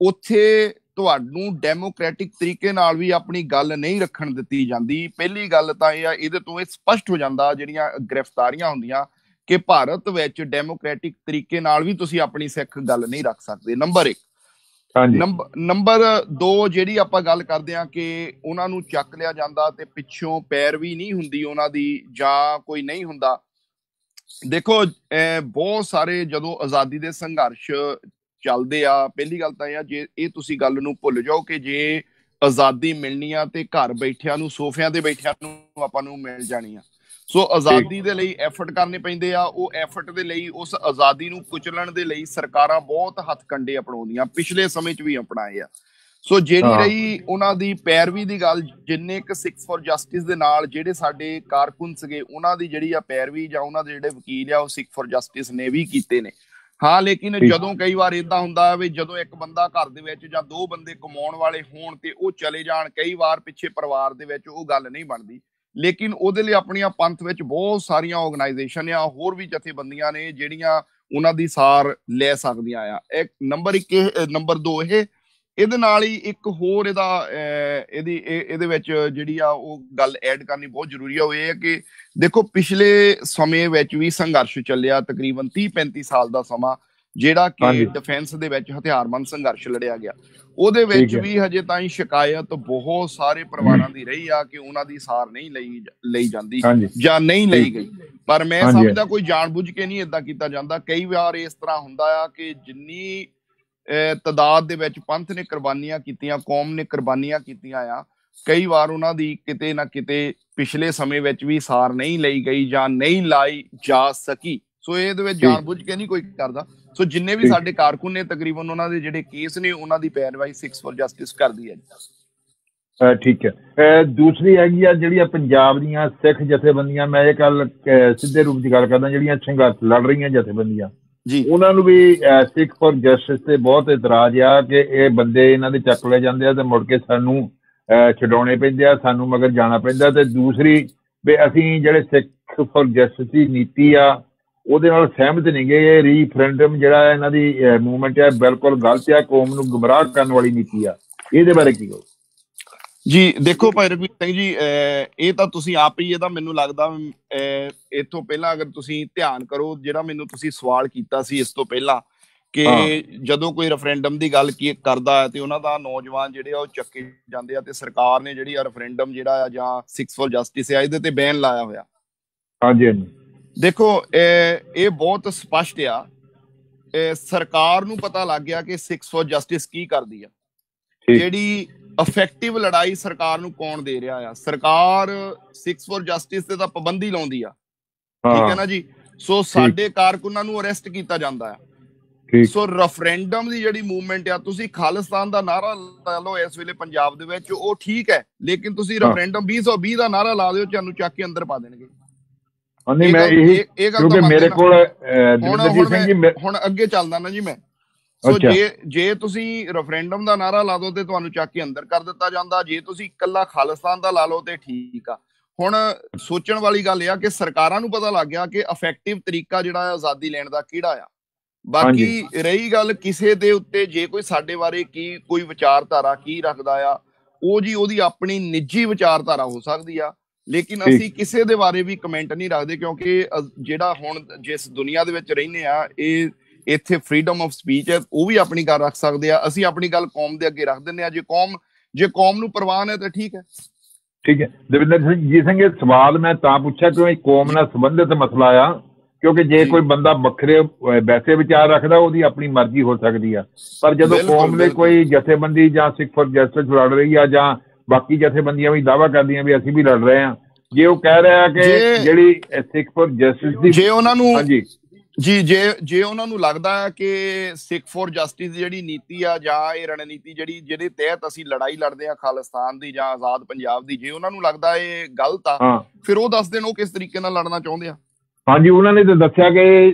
Speaker 2: ਉੱਥੇ ਤੁਹਾਨੂੰ ਡੈਮੋਕ੍ਰੈਟਿਕ ਤਰੀਕੇ ਨਾਲ ਵੀ ਆਪਣੀ ਗੱਲ ਨਹੀਂ ਰੱਖਣ ਦਿੱਤੀ ਜਾਂਦੀ। ਪਹਿਲੀ ਗੱਲ ਤਾਂ ਇਹ ਆ, ਇਹਦੇ ਤੋਂ ਇਹ ਸਪਸ਼ਟ ਹੋ ਜਾਂਦਾ ਜਿਹੜੀਆਂ ਗ੍ਰਿਫਤਾਰੀਆਂ ਹੁੰਦੀਆਂ ਕਿ ਭਾਰਤ ਵਿੱਚ ਡੈਮੋਕ੍ਰੈਟਿਕ ਤਰੀਕੇ ਨਾਲ ਵੀ ਤੁਸੀਂ ਆਪਣੀ ਸਿੱਖ ਗੱਲ ਨਹੀਂ ਰੱਖ ਸਕਦੇ। ਨੰਬਰ 1 ਨੰਬਰ 2 ਜਿਹੜੀ ਆਪਾਂ ਗੱਲ ਕਰਦੇ ਆ ਕਿ ਉਹਨਾਂ ਨੂੰ ਚੱਕ ਲਿਆ ਜਾਂਦਾ ਤੇ ਪਿੱਛੋਂ ਪੈਰ ਵੀ ਨਹੀਂ ਹੁੰਦੀ ਉਹਨਾਂ ਦੀ ਜਾਂ ਕੋਈ ਨਹੀਂ ਹੁੰਦਾ। ਦੇਖੋ ਬਹੁਤ ਸਾਰੇ ਜਦੋਂ ਆਜ਼ਾਦੀ ਦੇ ਸੰਘਰਸ਼ ਚੱਲਦੇ ਆ, ਪਹਿਲੀ ਗੱਲ ਤਾਂ ਇਹ ਆ, ਜੇ ਇਹ ਤੁਸੀਂ ਗੱਲ ਨੂੰ ਭੁੱਲ ਜਾਓ ਕਿ ਜੇ ਆਜ਼ਾਦੀ ਮਿਲਣੀ ਆ ਤੇ ਘਰ ਬੈਠਿਆਂ ਨੂੰ, ਸੋਫਿਆਂ ਤੇ ਬੈਠਿਆਂ ਨੂੰ ਆਪਾਂ ਨੂੰ ਮਿਲ ਜਾਣੀ ਆ। ਸੋ ਆਜ਼ਾਦੀ ਦੇ ਲਈ ਐਫਰਟ ਕਰਨੇ ਪੈਂਦੇ ਆ ਉਹ ਐਫਰਟ ਦੇ ਲਈ ਉਸ ਆਜ਼ਾਦੀ ਨੂੰ ਕੁਚਲਣ ਦੇ ਲਈ ਸਰਕਾਰਾਂ ਬਹੁਤ ਹੱਥ ਕੰਡੇ ਅਪਣਾਉਂਦੀਆਂ ਪਿਛਲੇ ਸਮੇਂ 'ਚ ਵੀ ਅਪਣਾਏ ਆ। ਸੋ ਜਿਹੜੀ ਰਹੀ ਉਹਨਾਂ ਦੀ ਪੈਰਵੀ ਦੀ ਗੱਲ ਜਿੰਨੇ ਕ 6 ਫॉर ਜਸਟਿਸ ਦੇ ਨਾਲ ਜਿਹੜੇ ਸਾਡੇ ਕਾਰਕੁਨ ਸਗੇ ਉਹਨਾਂ ਦੀ ਜਿਹੜੀ ਆ ਪੈਰਵੀ ਜਾਂ ਉਹਨਾਂ ਦੇ ਜਿਹੜੇ ਵਕੀਲ ਆ ਉਹ 6 ਫॉर ਜਸਟਿਸ ਨੇ ਵੀ ਕੀਤੇ ਨੇ। ਹਾਂ ਲੇਕਿਨ ਜਦੋਂ ਕਈ ਵਾਰ ਇਦਾਂ ਹੁੰਦਾ ਵੀ ਜਦੋਂ ਇੱਕ ਬੰਦਾ ਘਰ ਦੇ ਵਿੱਚ ਜਾਂ ਦੋ ਬੰਦੇ ਕਮਾਉਣ ਵਾਲੇ ਹੋਣ ਤੇ ਉਹ ਚਲੇ ਜਾਣ ਕਈ ਵਾਰ ਪਿੱਛੇ ਪਰਿਵਾਰ ਦੇ ਵਿੱਚ ਉਹ ਗੱਲ ਨਹੀਂ ਬਣਦੀ। ਲੇਕਿਨ ਉਹਦੇ ਲਈ ਆਪਣੀਆਂ ਪੰਥ ਵਿੱਚ ਬਹੁਤ ਸਾਰੀਆਂ ਆਰਗੇਨਾਈਜੇਸ਼ਨ ਆ, ਹੋਰ ਵੀ ਜਥੇਬੰਦੀਆਂ ਨੇ ਜਿਹੜੀਆਂ ਉਹਨਾਂ ਦੀ ਸਾਰ ਲੈ ਸਕਦੀਆਂ ਆ। ਇੱਕ ਨੰਬਰ 1 ਨੰਬਰ 2 ਇਹ, ਇਹਦੇ ਨਾਲ ਹੀ ਇੱਕ ਹੋਰ ਇਹਦਾ ਇਹਦੀ ਇਹਦੇ ਵਿੱਚ ਜਿਹੜੀ ਆ ਉਹ ਗੱਲ ਐਡ ਕਰਨੀ ਬਹੁਤ ਜ਼ਰੂਰੀ ਆ, ਉਹ ਇਹ ਹੈ ਕਿ ਦੇਖੋ ਪਿਛਲੇ ਸਮੇਂ ਵਿੱਚ ਵੀ ਸੰਘਰਸ਼ ਚੱਲਿਆ, ਤਕਰੀਬਨ 30 35 ਸਾਲ ਦਾ ਸਮਾਂ ਜਿਹੜਾ ਕਿ ਡਿਫੈਂਸ ਦੇ ਵਿੱਚ ਹਥਿਆਰਬੰਦ ਸੰਘਰਸ਼ ਲੜਿਆ ਗਿਆ। ਉਹਦੇ ਵਿੱਚ ਵੀ ਹਜੇ ਤਾਈਂ ਸ਼ਿਕਾਇਤ ਬਹੁਤ ਸਾਰੇ ਪਰਿਵਾਰਾਂ ਦੀ ਰਹੀ ਆ ਕਿ ਉਹਨਾਂ ਦੀ ਸਾਰ ਨਹੀਂ ਲਈ ਲਈ ਜਾਂਦੀ ਜਾਂ ਨਹੀਂ ਲਈ ਗਈ। ਪਰ ਮੈਂ ਸਮਝਦਾ ਕੋਈ ਜਾਣਬੁੱਝ ਕੇ ਨਹੀਂ ਇਦਾਂ ਕੀਤਾ ਜਾਂਦਾ। ਕਈ ਵਾਰ ਇਸ ਤਰ੍ਹਾਂ ਹੁੰਦਾ ਆ ਕਿ ਜਿੰਨੀ ਤਦਾਦ ਦੇ ਵਿੱਚ ਪੰਥ ਨੇ ਕੁਰਬਾਨੀਆਂ ਕੀਤੀਆਂ ਕੌਮ ਨੇ ਕੁਰਬਾਨੀਆਂ ਕੀਤੀਆਂ ਆ ਕਈ ਵਾਰ ਉਹਨਾਂ ਦੀ ਕਿਤੇ ਨਾ ਕਿਤੇ ਪਿਛਲੇ ਸਮੇਂ ਵਿੱਚ ਵੀ ਸਾਰ ਨਹੀਂ ਲਈ ਗਈ ਜਾਂ ਨਹੀਂ ਲਾਈ ਜਾ ਸਕੀ। ਸੋ ਇਹਦੇ ਵਿੱਚ ਜਾਣਬੁੱਝ ਕੇ ਨਹੀਂ ਕੋਈ ਕਰਦਾ। ਸੋ ਜਿੰਨੇ ਵੀ ਸਾਡੇ ਕਾਰਕੁਨ ਨੇ ਤਕਰੀਬਨ ਉਹਨਾਂ ਦੇ ਜਿਹੜੇ ਕੇਸ ਨੇ ਉਹਨਾਂ ਦੀ ਪੈਰਵਾਈ 6 ਫॉर ਜਸਟਿਸ ਕਰਦੀ ਹੈ
Speaker 1: ਠੀਕ ਹੈ। ਦੂਸਰੀ ਹੈਗੀ ਆ ਜਿਹੜੀਆਂ ਪੰਜਾਬ ਦੀਆਂ ਸਿੱਖ ਜਥੇਬੰਦੀਆਂ ਮੈਂ ਇਹ ਕੱਲ ਸਿੱਧੇ ਰੂਪ ਦੀ ਗੱਲ ਕਰਦਾ ਜਿਹੜੀਆਂ ਸੰਘਰਸ਼ ਲੜ ਰਹੀਆਂ ਜਥੇਬੰਦੀਆਂ। ਜੀ। ਉਹਨਾਂ ਨੂੰ ਵੀ ਸਿੱਖ ਫੋਰ ਜਸਟਿਸ ਤੇ ਬਹੁਤ ਇਤਰਾਜ਼ ਆ ਕਿ ਇਹ ਬੰਦੇ ਇਹਨਾਂ ਦੇ ਚੱਕ ਲੈ ਜਾਂਦੇ ਆ ਤੇ ਮੁੜ ਕੇ ਸਾਨੂੰ ਛਡਾਉਣੇ ਪੈਂਦੇ ਆ ਸਾਨੂੰ ਮਗਰ ਜਾਣਾ ਪੈਂਦਾ। ਤੇ ਦੂਸਰੀ ਵੀ ਅਸੀਂ ਜਿਹੜੇ ਸਿੱਖ ਫੋਰ ਜਸਟਿਸ ਦੀ ਨੀਤੀ ਆ ਉਹਦੇ ਨਾਲ ਸਹਿਮਤ ਨਹੀਂ ਗਏ ਇਹ ਰੀਫਰੈਂਡਮ ਜਿਹੜਾ ਇਹਨਾਂ ਦੀ ਮੂਵਮੈਂਟ ਹੈ ਬਿਲਕੁਲ ਗਲਤ ਹੈ ਕੌਮ ਨੂੰ ਗੁੰਮਰਾਹ ਕਰਨ ਵਾਲੀ ਨੀਤੀ ਆ। ਇਹਦੇ ਬਾਰੇ ਕੀ ਕਹੋ
Speaker 2: ਜੀ ਦੇਖੋ ਭਾਈ ਰਗਵੀਰ ਸਿੰਘ ਜੀ ਇਹ ਤਾਂ ਤੁਸੀਂ ਆਪ ਹੀ ਇਹਦਾ ਮੈਨੂੰ ਲੱਗਦਾ ਇਥੋਂ ਪਹਿਲਾਂ ਅਗਰ ਤੁਸੀਂ ਧਿਆਨ ਕਰੋ ਜਿਹੜਾ ਮੈਨੂੰ ਤੁਸੀਂ ਸਵਾਲ ਕੀਤਾ ਸੀ ਇਸ ਤੋਂ ਪਹਿਲਾਂ ਕਿ ਜਦੋਂ ਕੋਈ ਰੈਫਰੈਂਡਮ ਦੀ ਗੱਲ ਕੀ ਕਰਦਾ ਹੈ ਤੇ ਉਹਨਾਂ ਦਾ ਨੌਜਵਾਨ ਜਿਹੜੇ ਆ ਉਹ ਚੱਕੇ ਜਾਂਦੇ ਆ ਤੇ ਸਰਕਾਰ ਨੇ ਜਿਹੜੀ ਆ ਰੈਫਰੈਂਡਮ ਜਿਹੜਾ ਆ ਜਾਂ 6 ਫॉर ਜਸਟਿਸ ਆ ਇਹਦੇ ਤੇ ਬੈਨ ਲਾਇਆ ਹੋਇਆ।
Speaker 1: ਹਾਂਜੀ ਹਾਂਜੀ।
Speaker 2: ਦੇਖੋ ਇਹ ਬਹੁਤ ਸਪਸ਼ਟ ਆ। ਸਰਕਾਰ ਨੂੰ ਪਤਾ ਲੱਗ ਗਿਆ ਕਿ 6 ਫॉर ਜਸਟਿਸ ਕੀ ਕਰਦੀ ਆ। ਜਿਹੜੀ ਇਫੈਕਟਿਵ ਲੜਾਈ ਸਰਕਾਰ ਨੂੰ ਕੌਣ ਦੇ ਰਿਹਾ ਆ। ਸਰਕਾਰ 6 ਫॉर ਜਸਟਿਸ ਤੇ ਤਾਂ ਪਾਬੰਦੀ ਲਾਉਂਦੀ ਆ। ਠੀਕ ਹੈ ਨਾ ਜੀ? ਸੋ ਸਾਡੇ ਕਾਰਕੁਨਾਂ ਨੂੰ ਅਰੈਸਟ ਕੀਤਾ ਜਾਂਦਾ ਆ। ਸੋ ਰੈਫਰੈਂਡਮ ਦੀ ਜਿਹੜੀ ਮੂਵਮੈਂਟ ਆ ਤੁਸੀਂ ਖਾਲਿਸਤਾਨ ਦਾ ਨਾਰਾ ਲਾ ਲਓ ਇਸ ਵੇਲੇ ਪੰਜਾਬ ਦੇ ਵਿੱਚ ਉਹ ਠੀਕ ਹੈ। ਲੇਕਿਨ ਤੁਸੀਂ ਰੈਫਰੈਂਡਮ 2020 ਦਾ ਨਾਰਾ ਲਾ ਦਿਓ ਤੁਹਾਨੂੰ ਚੱਕ ਕੇ ਅੰਦਰ ਪਾ ਦੇਣਗੇ।
Speaker 1: ਨਹੀਂ ਮੈਂ ਇਹ ਕਿਉਂਕਿ ਮੇਰੇ ਕੋਲ ਦਵਿੰਦਰਜੀਤ ਸਿੰਘ ਜੀ
Speaker 2: ਹੁਣ ਅੱਗੇ ਚੱਲਦਾ ਨਾ ਜੀ ਮੈਂ। ਸੋ ਜੇ ਜੇ ਤੁਸੀਂ ਰੈਫਰੈਂਡਮ ਦਾ ਨਾਰਾ ਲਾ ਦੋ ਤੇ ਤੁਹਾਨੂੰ ਚੱਕ ਕੇ ਅੰਦਰ ਕਰ ਦਿੱਤਾ ਜਾਂਦਾ। ਜੇ ਤੁਸੀਂ ਇਕੱਲਾ ਖਾਲਿਸਤਾਨ ਦਾ ਲਾ ਲਓ ਤੇ ਠੀਕ ਆ। ਹੁਣ ਸੋਚਣ ਵਾਲੀ ਗੱਲ ਇਹ ਆ ਕਿ ਸਰਕਾਰਾਂ ਨੂੰ ਪਤਾ ਲੱਗ ਗਿਆ ਕਿ ਇਫੈਕਟਿਵ ਤਰੀਕਾ ਜਿਹੜਾ ਆਜ਼ਾਦੀ ਲੈਣ ਦਾ ਕਿਹੜਾ ਆ। ਬਾਕੀ ਰਹੀ ਗੱਲ ਕਿਸੇ ਦੇ ਉੱਤੇ ਜੇ ਕੋਈ ਸਾਡੇ ਬਾਰੇ ਕੀ ਕੋਈ ਵਿਚਾਰਧਾਰਾ ਕੀ ਰੱਖਦਾ ਆ ਉਹ ਜੀ ਉਹਦੀ ਆਪਣੀ ਨਿੱਜੀ ਵਿਚਾਰਧਾਰਾ ਹੋ ਸਕਦੀ ਆ। ਲੇਕਿਨ ਅਸੀਂ ਕਿਸੇ ਦੇ ਬਾਰੇ ਵੀ ਕਮੈਂਟ ਨਹੀਂ ਰੱਖਦੇ ਕਿਉਂਕਿ ਜਿਹੜਾ ਹੁਣ ਜਿਸ ਦੁਨੀਆ ਦੇ ਵਿੱਚ ਰਹਿੰਦੇ ਆ ਇਹ ਇੱਥੇ ਫਰੀडम ਆਫ ਸਪੀਚ ਹੈ ਉਹ ਵੀ ਆਪਣੀ ਗੱਲ ਰੱਖ ਸਕਦੇ ਆ। ਅਸੀਂ ਆਪਣੀ ਗੱਲ ਕੌਮ ਦੇ ਅੱਗੇ ਰੱਖ ਦਿੰਨੇ ਆ। ਜੇ ਕੌਮ ਜੇ ਕੌਮ ਨੂੰ ਪਰਵਾਨ ਹੈ ਤਾਂ ਠੀਕ ਹੈ।
Speaker 1: ਠੀਕ ਹੈ। ਦਵਿੰਦਰ ਸਿੰਘ ਜੀ ਸਿੰਘ ਇਹ ਸਵਾਲ ਮੈਂ ਤਾਂ ਪੁੱਛਿਆ ਕਿਉਂ ਇਹ ਕੌਮ ਨਾਲ ਸੰਬੰਧਿਤ ਮਸਲਾ ਆ? ਕਿਉਂਕਿ ਜੇ ਕੋਈ ਬੰਦਾ ਵੱਖਰੇ ਵੈਸੇ ਵਿਚਾਰ ਰੱਖਦਾ ਉਹਦੀ ਆਪਣੀ ਮਰਜ਼ੀ ਹੋ ਸਕਦੀ ਆ। ਪਰ ਜਦੋਂ ਕੌਮ ਦੇ ਕੋਈ ਜਥੇਬੰਦੀ ਜਾਂ ਸਿੱਖ ਫੋਰ ਜਸਟਿਸ ਲੜ ਰਹੀ ਆ ਜਾਂ ਬਾਕੀ ਜਥੇਬੰਦੀਆਂ ਵੀ ਦਾਵਾ ਕਰਦੀਆਂ ਵੀ ਅਸੀਂ ਵੀ ਲੜ ਰਹੇ ਆ ਜੇ ਉਹ ਕਹਿ ਰਿਹਾ ਕਿ ਜਿਹੜੀ ਸਿੱਖ ਫॉर ਜਸਟਿਸ ਦੀ
Speaker 2: ਜੇ ਉਹਨਾਂ ਨੂੰ ਹਾਂਜੀ। ਜੀ ਜੇ ਜੇ ਉਹਨਾਂ ਨੂੰ ਲੱਗਦਾ ਹੈ ਕਿ ਸਿੱਖ ਫॉर ਜਸਟਿਸ ਦੀ ਜਿਹੜੀ ਨੀਤੀ ਆ ਜਾਂ ਇਹ ਰਣਨੀਤੀ ਜਿਹੜੀ ਜਿਹਦੇ ਤਹਿਤ ਅਸੀਂ ਲੜਾਈ ਲੜਦੇ ਆ ਖਾਲਿਸਤਾਨ ਦੀ ਜਾਂ ਆਜ਼ਾਦ ਪੰਜਾਬ ਦੀ ਜੇ ਉਹਨਾਂ ਨੂੰ ਲੱਗਦਾ ਇਹ ਗਲਤ ਆ ਫਿਰ ਉਹ ਦੱਸ ਦੇਣ ਉਹ ਕਿਸ ਤਰੀਕੇ ਨਾਲ ਲੜਨਾ ਚਾਹੁੰਦੇ ਆ?
Speaker 1: ਹਾਂਜੀ ਉਹਨਾਂ ਨੇ ਤਾਂ ਦੱਸਿਆ ਕਿ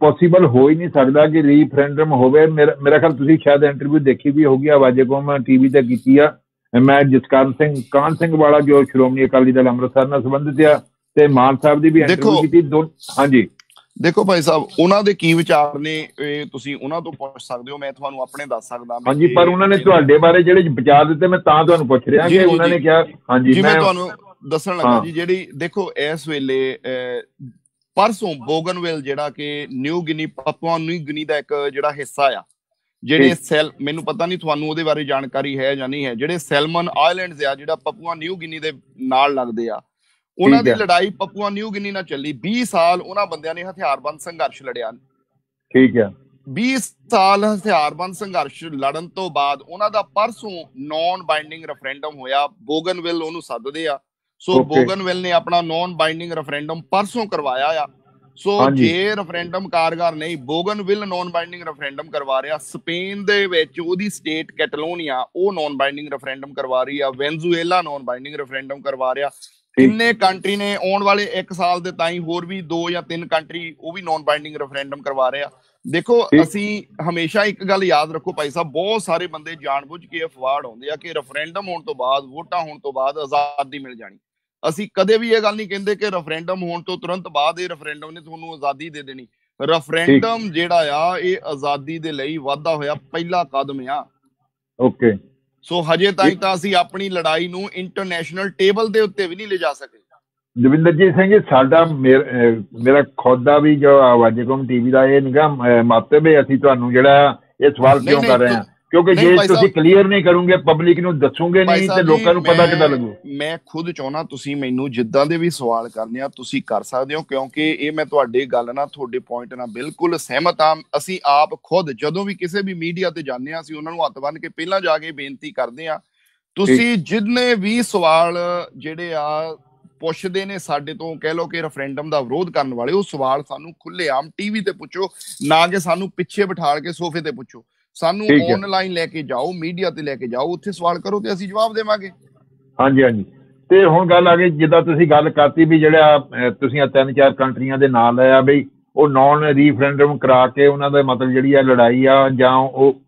Speaker 1: ਪੋਸੀਬਲ ਹੋ ਹੀ ਨਹੀਂ ਸਕਦਾ ਕਿ ਰੀਫਰੈਂਡਮ ਹੋਵੇ। ਮੇਰਾ ਖਿਆਲ ਤੁਸੀਂ ਸ਼ਾਇਦ ਇੰਟਰਵਿਊ ਦੇਖੀ ਵੀ ਹੋਗੀ ਆਵਾਜ਼ੇ ਕੋਮ ਟੀਵੀ ਤੇ ਕੀਤੀ ਆ। ਮੈਂ ਜਸਕਰਨ ਸਿੰਘ ਕਾਨ ਸਿੰਘ ਵਾਲਾ ਜੋ ਸ਼੍ਰੋਮਣੀ ਅਕਾਲੀ ਦਲ ਅੰਮ੍ਰਿਤਸਰ ਨਾਲ ਸੰਬੰਧਿਤ ਆ ਤੇ ਮਾਨ ਸਾਹਿਬ ਦੀ ਵੀ ਇੰਟਰਵਿਊ ਕੀਤੀ ਹਾਂਜੀ।
Speaker 2: ਦੇਖੋ ਭਾਈ ਸਾਹਿਬ ਉਹਨਾਂ ਦੇ ਕੀ ਵਿਚਾਰ ਨੇ ਇਹ ਤੁਸੀਂ ਉਹਨਾਂ ਤੋਂ ਪੁੱਛ ਸਕਦੇ ਹੋ ਮੈਂ ਤੁਹਾਨੂੰ ਆਪਣੇ ਦੱਸ ਸਕਦਾ
Speaker 1: ਹਾਂਜੀ ਪਰ ਉਹਨਾਂ ਨੇ ਤੁਹਾਡੇ ਬਾਰੇ ਜਿਹੜੇ ਵਿਚਾਰ ਦਿੱਤੇ ਮੈਂ ਤਾਂ ਤੁਹਾਨੂੰ ਪੁੱਛ ਰਿਹਾ ਕਿ ਉਹਨਾਂ ਨੇ ਕਿਹਾ ਹਾਂਜੀ
Speaker 2: ਮੈਂ ਤੁਹਾਨੂੰ ਦੱਸਣ ਲੱਗਾ ਜੀ ਜਿਹੜੀ ਦੇਖੋ ਇਸ ਵੇਲੇ ਪਰਸੋਂ ਬੋਗਨਵੇਲ ਜਿਹੜਾ ਕਿ ਨਿਊ ਗਿਨੀ ਪਪੂਆ ਨਿਊ ਗਿਨੀ ਦਾ ਇੱਕ ਜਿਹੜਾ ਹਿੱਸਾ ਆ ਜਿਹੜੇ ਸੈਲ ਮੈਨੂੰ ਪਤਾ ਨਹੀਂ ਤੁਹਾਨੂੰ ਉਹਦੇ ਬਾਰੇ ਜਾਣਕਾਰੀ ਹੈ ਜਾਂ ਨਹੀਂ ਹੈ ਜਿਹੜੇ ਸੈਲਮਨ ਆਈਲੈਂਡਸ ਆ ਜਿਹੜਾ ਪਪੂਆ ਨਿਊ ਗਿਨੀ ਦੇ ਨਾਲ ਲੱਗਦੇ ਆ ਉਹਨਾਂ ਦੀ ਲੜਾਈ ਪਪੂਆ ਨਿਊ ਗਿਨੀ ਨਾਲ ਚੱਲੀ। 20 ਸਾਲ ਉਹਨਾਂ ਬੰਦਿਆਂ ਨੇ ਹਥਿਆਰਬੰਦ ਸੰਘਰਸ਼ ਲੜਿਆ।
Speaker 1: ਠੀਕ ਹੈ।
Speaker 2: 20 ਸਾਲ ਹਥਿਆਰਬੰਦ ਸੰਘਰਸ਼ ਲੜਨ ਤੋਂ ਬਾਅਦ ਉਹਨਾਂ ਦਾ ਪਰਸੋਂ ਨਾਨ ਬਾਈਂਡਿੰਗ ਰੈਫਰੈਂਡਮ ਹੋਇਆ। ਬੋਗਨਵਿਲ ਉਹਨੂੰ ਸੱਦਦੇ ਆ। ਸੋ ਬੋਗਨਵਿਲ ਨੇ ਆਪਣਾ ਨਾਨ ਬਾਈਂਡਿੰਗ ਰੈਫਰੈਂਡਮ ਪਰਸੋਂ ਕਰਵਾਇਆ ਆ। ਸੋ ਜੇ ਰੈਫਰੈਂਡਮ ਕਾਰਗਰ ਨਹੀਂ ਬੋਗਨਵਿਲ ਨਾਨ ਬਾਈਂਡਿੰਗ ਰੈਫਰੈਂਡਮ ਕਰਵਾ ਰਿਹਾ। ਸਪੇਨ ਦੇ ਵਿੱਚ ਉਹਦੀ ਸਟੇਟ ਕੈਟਲੋਨੀਆ ਉਹ ਨਾਨ ਬਾਈਂਡਿੰਗ ਰੈਫਰੈਂਡਮ ਕਰਵਾ ਰਹੀ ਆ। ਵੈਨਜ਼ੂਏਲਾ ਨਾਨ ਬਾਈਂਡਿੰਗ ਰੈਫਰੈਂਡਮ ਕਰਵਾ ਰਿਹਾ। ਕਿੰਨੇ ਕੰਟਰੀ ਨੇ ਆਉਣ ਵਾਲੇ 1 ਸਾਲ ਦੇ ਤਾਈਂ ਹੋਰ ਵੀ 2 ਜਾਂ 3 ਕੰਟਰੀ ਉਹ ਵੀ ਨਾਨ ਬਾਈਂਡਿੰਗ ਰੈਫਰੈਂਡਮ ਕਰਵਾ ਰਹੇ ਆ। ਦੇਖੋ ਅਸੀਂ ਹਮੇਸ਼ਾ ਇੱਕ ਗੱਲ ਯਾਦ ਰੱਖੋ ਭਾਈ ਸਾਹਿਬ ਬਹੁਤ ਸਾਰੇ ਬੰਦੇ ਜਾਣਬੁੱਝ ਕੇ ਅਫਵਾਹ ਆਉਂਦੇ ਆ ਕਿ ਰੈਫਰੈਂਡਮ ਹੋਣ ਤੋਂ ਬਾਅਦ ਵੋਟਾਂ ਹੋਣ ਤੋਂ ਬਾਅਦ ਆਜ਼ਾਦੀ ਮਿਲ ਜਾਣੀ। ਅਸੀਂ ਕਦੇ ਵੀ ਇਹ ਗੱਲ ਨਹੀਂ ਕਹਿੰਦੇ ਕਿ ਰੈਫਰੈਂਡਮ ਹੋਣ ਤੋਂ ਤੁਰੰਤ ਬਾਅਦ ਇਹ ਰੈਫਰੈਂਡਮ ਨੇ ਤੁਹਾਨੂੰ ਆਜ਼ਾਦੀ ਦੇ ਦੇਣੀ। ਰੈਫਰੈਂਡਮ ਜਿਹੜਾ ਆ ਇਹ ਆਜ਼ਾਦੀ ਦੇ ਲਈ ਵਾਧਾ ਹੋਇਆ ਪਹਿਲਾ ਕਦਮ ਆ।
Speaker 1: ਓਕੇ।
Speaker 2: ਸੋ ਹਜੇ ਤੱਕ ਤਾਂ ਅਸੀਂ ਆਪਣੀ ਲੜਾਈ ਨੂੰ ਇੰਟਰਨੈਸ਼ਨਲ ਟੇਬਲ ਦੇ ਉੱਤੇ ਵੀ ਨਹੀਂ ਲਿਜਾ ਸਕੇ।
Speaker 1: ਦਵਿੰਦਰਜੀਤ ਸਿੰਘ ਜੀ ਸਾਡਾ ਮੇਰਾ ਖੁਦ ਦਾ ਵੀ ਜੋ ਆਵਾਜ਼ਕਮ ਟੀਵੀ ਦਾ ਇਹ ਨਿਗਾ ਮਾਤੇ ਵੀ ਅਸੀਂ ਤੁਹਾਨੂੰ ਜਿਹੜਾ ਇਹ ਸਵਾਲ ਕਿਉਂ ਕਰ ਰਹੇ ਹਾਂ? ਕਿਉਂਕਿ ਜੇ ਤੁਸੀਂ ਕਲੀਅਰ ਨਹੀਂ ਕਰੋਗੇ ਪਬਲਿਕ ਨੂੰ ਦੱਸੋਗੇ ਨਹੀਂ ਤੇ ਲੋਕਾਂ ਨੂੰ ਪਤਾ ਕਿੱਦਾਂ ਲੱਗੂ।
Speaker 2: ਮੈਂ ਖੁਦ ਚਾਹਣਾ ਤੁਸੀਂ ਮੈਨੂੰ ਜਿੱਦਾਂ ਦੇ ਵੀ ਸਵਾਲ ਕਰਨੇ ਆ ਤੁਸੀਂ ਕਰ ਸਕਦੇ ਹੋ ਕਿਉਂਕਿ ਇਹ ਮੈਂ ਤੁਹਾਡੇ ਗੱਲ ਨਾਲ ਤੁਹਾਡੇ ਪੁਆਇੰਟ ਨਾਲ ਬਿਲਕੁਲ ਸਹਿਮਤ ਆ ਅਸੀਂ ਆਪ ਖੁਦ ਜਦੋਂ ਵੀ ਕਿਸੇ ਵੀ ਮੀਡੀਆ ਤੇ ਜਾਂਦੇ ਆ ਅਸੀਂ ਉਹਨਾਂ ਨੂੰ ਹੱਥ ਬੰਨ ਕੇ ਪਹਿਲਾਂ ਜਾ ਕੇ ਬੇਨਤੀ ਕਰਦੇ ਆ ਤੁਸੀਂ ਜਿੰਨੇ ਵੀ ਸਵਾਲ ਜਿਹੜੇ ਆ ਪੁੱਛਦੇ ਨੇ ਸਾਡੇ ਤੋਂ ਕਹਿ ਲੋ ਕਿ ਰੈਫਰੈਂਡਮ ਦਾ ਵਿਰੋਧ ਕਰਨ ਵਾਲੇ ਉਹ ਸਵਾਲ ਸਾਨੂੰ ਖੁੱਲੇ ਆਮ ਟੀਵੀ ਤੇ ਪੁੱਛੋ ਨਾ ਕਿ ਸਾਨੂੰ ਪਿੱਛੇ ਬਿਠਾ ਕੇ ਸੋਫੇ ਤੇ ਪੁੱਛੋ। ਸਾਨੂੰ ਆਨਲਾਈਨ ਲੈ ਕੇ ਜਾਓ ਮੀਡੀਆ ਤੇ ਲੈ ਕੇ ਜਾਓ ਉੱਥੇ ਸਵਾਲ ਕਰੋ ਤੇ ਅਸੀਂ ਜਵਾਬ ਦੇਵਾਂਗੇ।
Speaker 1: ਹਾਂਜੀ ਹਾਂਜੀ। ਤੇ ਹੁਣ ਗੱਲ ਆ ਗਈ ਜਿੱਦਾਂ ਤੁਸੀਂ ਗੱਲ ਕਰਤੀ ਵੀ ਜਿਹੜਾ ਤੁਸੀਂ ਆ ਤਿੰਨ ਚਾਰ ਕੰਟਰੀਆਂ ਦੇ ਨਾਂ ਲਿਆ ਬਈ ਉਹ ਨਾਨ ਰੀਫਰੈਂਡਮ ਕਰਾ ਕੇ ਉਹਨਾਂ ਦਾ ਮਤਲਬ ਜਿਹੜੀ ਆ ਲੜਾਈ ਆ ਜਾਂ ਉਹ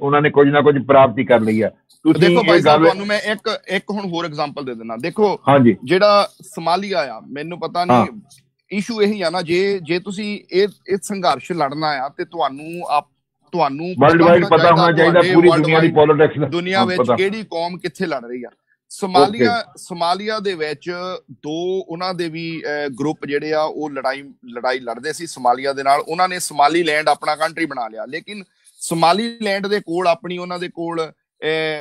Speaker 1: ਉਹਨਾਂ ਨੇ ਕੁਝ ਨਾ ਕੁਝ ਪ੍ਰਾਪਤੀ ਕਰ ਲਈ ਆ।
Speaker 2: ਤੁਸੀਂ ਦੇਖੋ ਭਾਈ ਸਾਹਿਬ ਤੁਹਾਨੂੰ ਮੈਂ ਇੱਕ ਇੱਕ ਹੁਣ ਹੋਰ ਐਗਜ਼ਾਮਪਲ ਦੇ ਦਿੰਦਾ। ਦੇਖੋ ਜਿਹੜਾ ਸਮਾਲੀਆ ਆ ਮੈਨੂੰ ਪਤਾ ਨਹੀਂ ਇਸ਼ੂ ਇਹੀ ਆ ਨਾ ਜੇ ਜੇ ਤੁਸੀਂ ਇਹ ਇਹ ਸੰਘਰਸ਼ ਲੜਨਾ ਆ ਤੇ ਤੁਹਾਨੂੰ ਆਪ ਤੁਹਾਨੂੰ
Speaker 1: ਵਰਲਡ ਵਾਈਡ ਪਤਾ ਹੋਣਾ ਚਾਹੀਦਾ ਪੂਰੀ ਦੁਨੀਆ ਦੀ ਪੋਲਿਟਿਕਸ
Speaker 2: ਦੁਨੀਆ ਵਿੱਚ ਕਿਹੜੀ ਕੌਮ ਕਿੱਥੇ ਲੜ ਰਹੀ ਆ? ਸਮਾਲੀਆ ਸਮਾਲੀਆ ਦੇ ਵਿੱਚ ਦੋ ਉਹਨਾਂ ਦੇ ਵੀ ਗਰੁੱਪ ਜਿਹੜੇ ਆ ਉਹ ਲੜਾਈ ਲੜਾਈ ਲੜਦੇ ਸੀ ਸਮਾਲੀਆ ਦੇ ਨਾਲ। ਉਹਨਾਂ ਨੇ ਸਮਾਲੀਲੈਂਡ ਆਪਣਾ ਕੰਟਰੀ ਬਣਾ ਲਿਆ। ਲੇਕਿਨ ਸਮਾਲੀਲੈਂਡ ਦੇ ਕੋਲ ਆਪਣੀ ਉਹਨਾਂ ਦੇ ਕੋਲ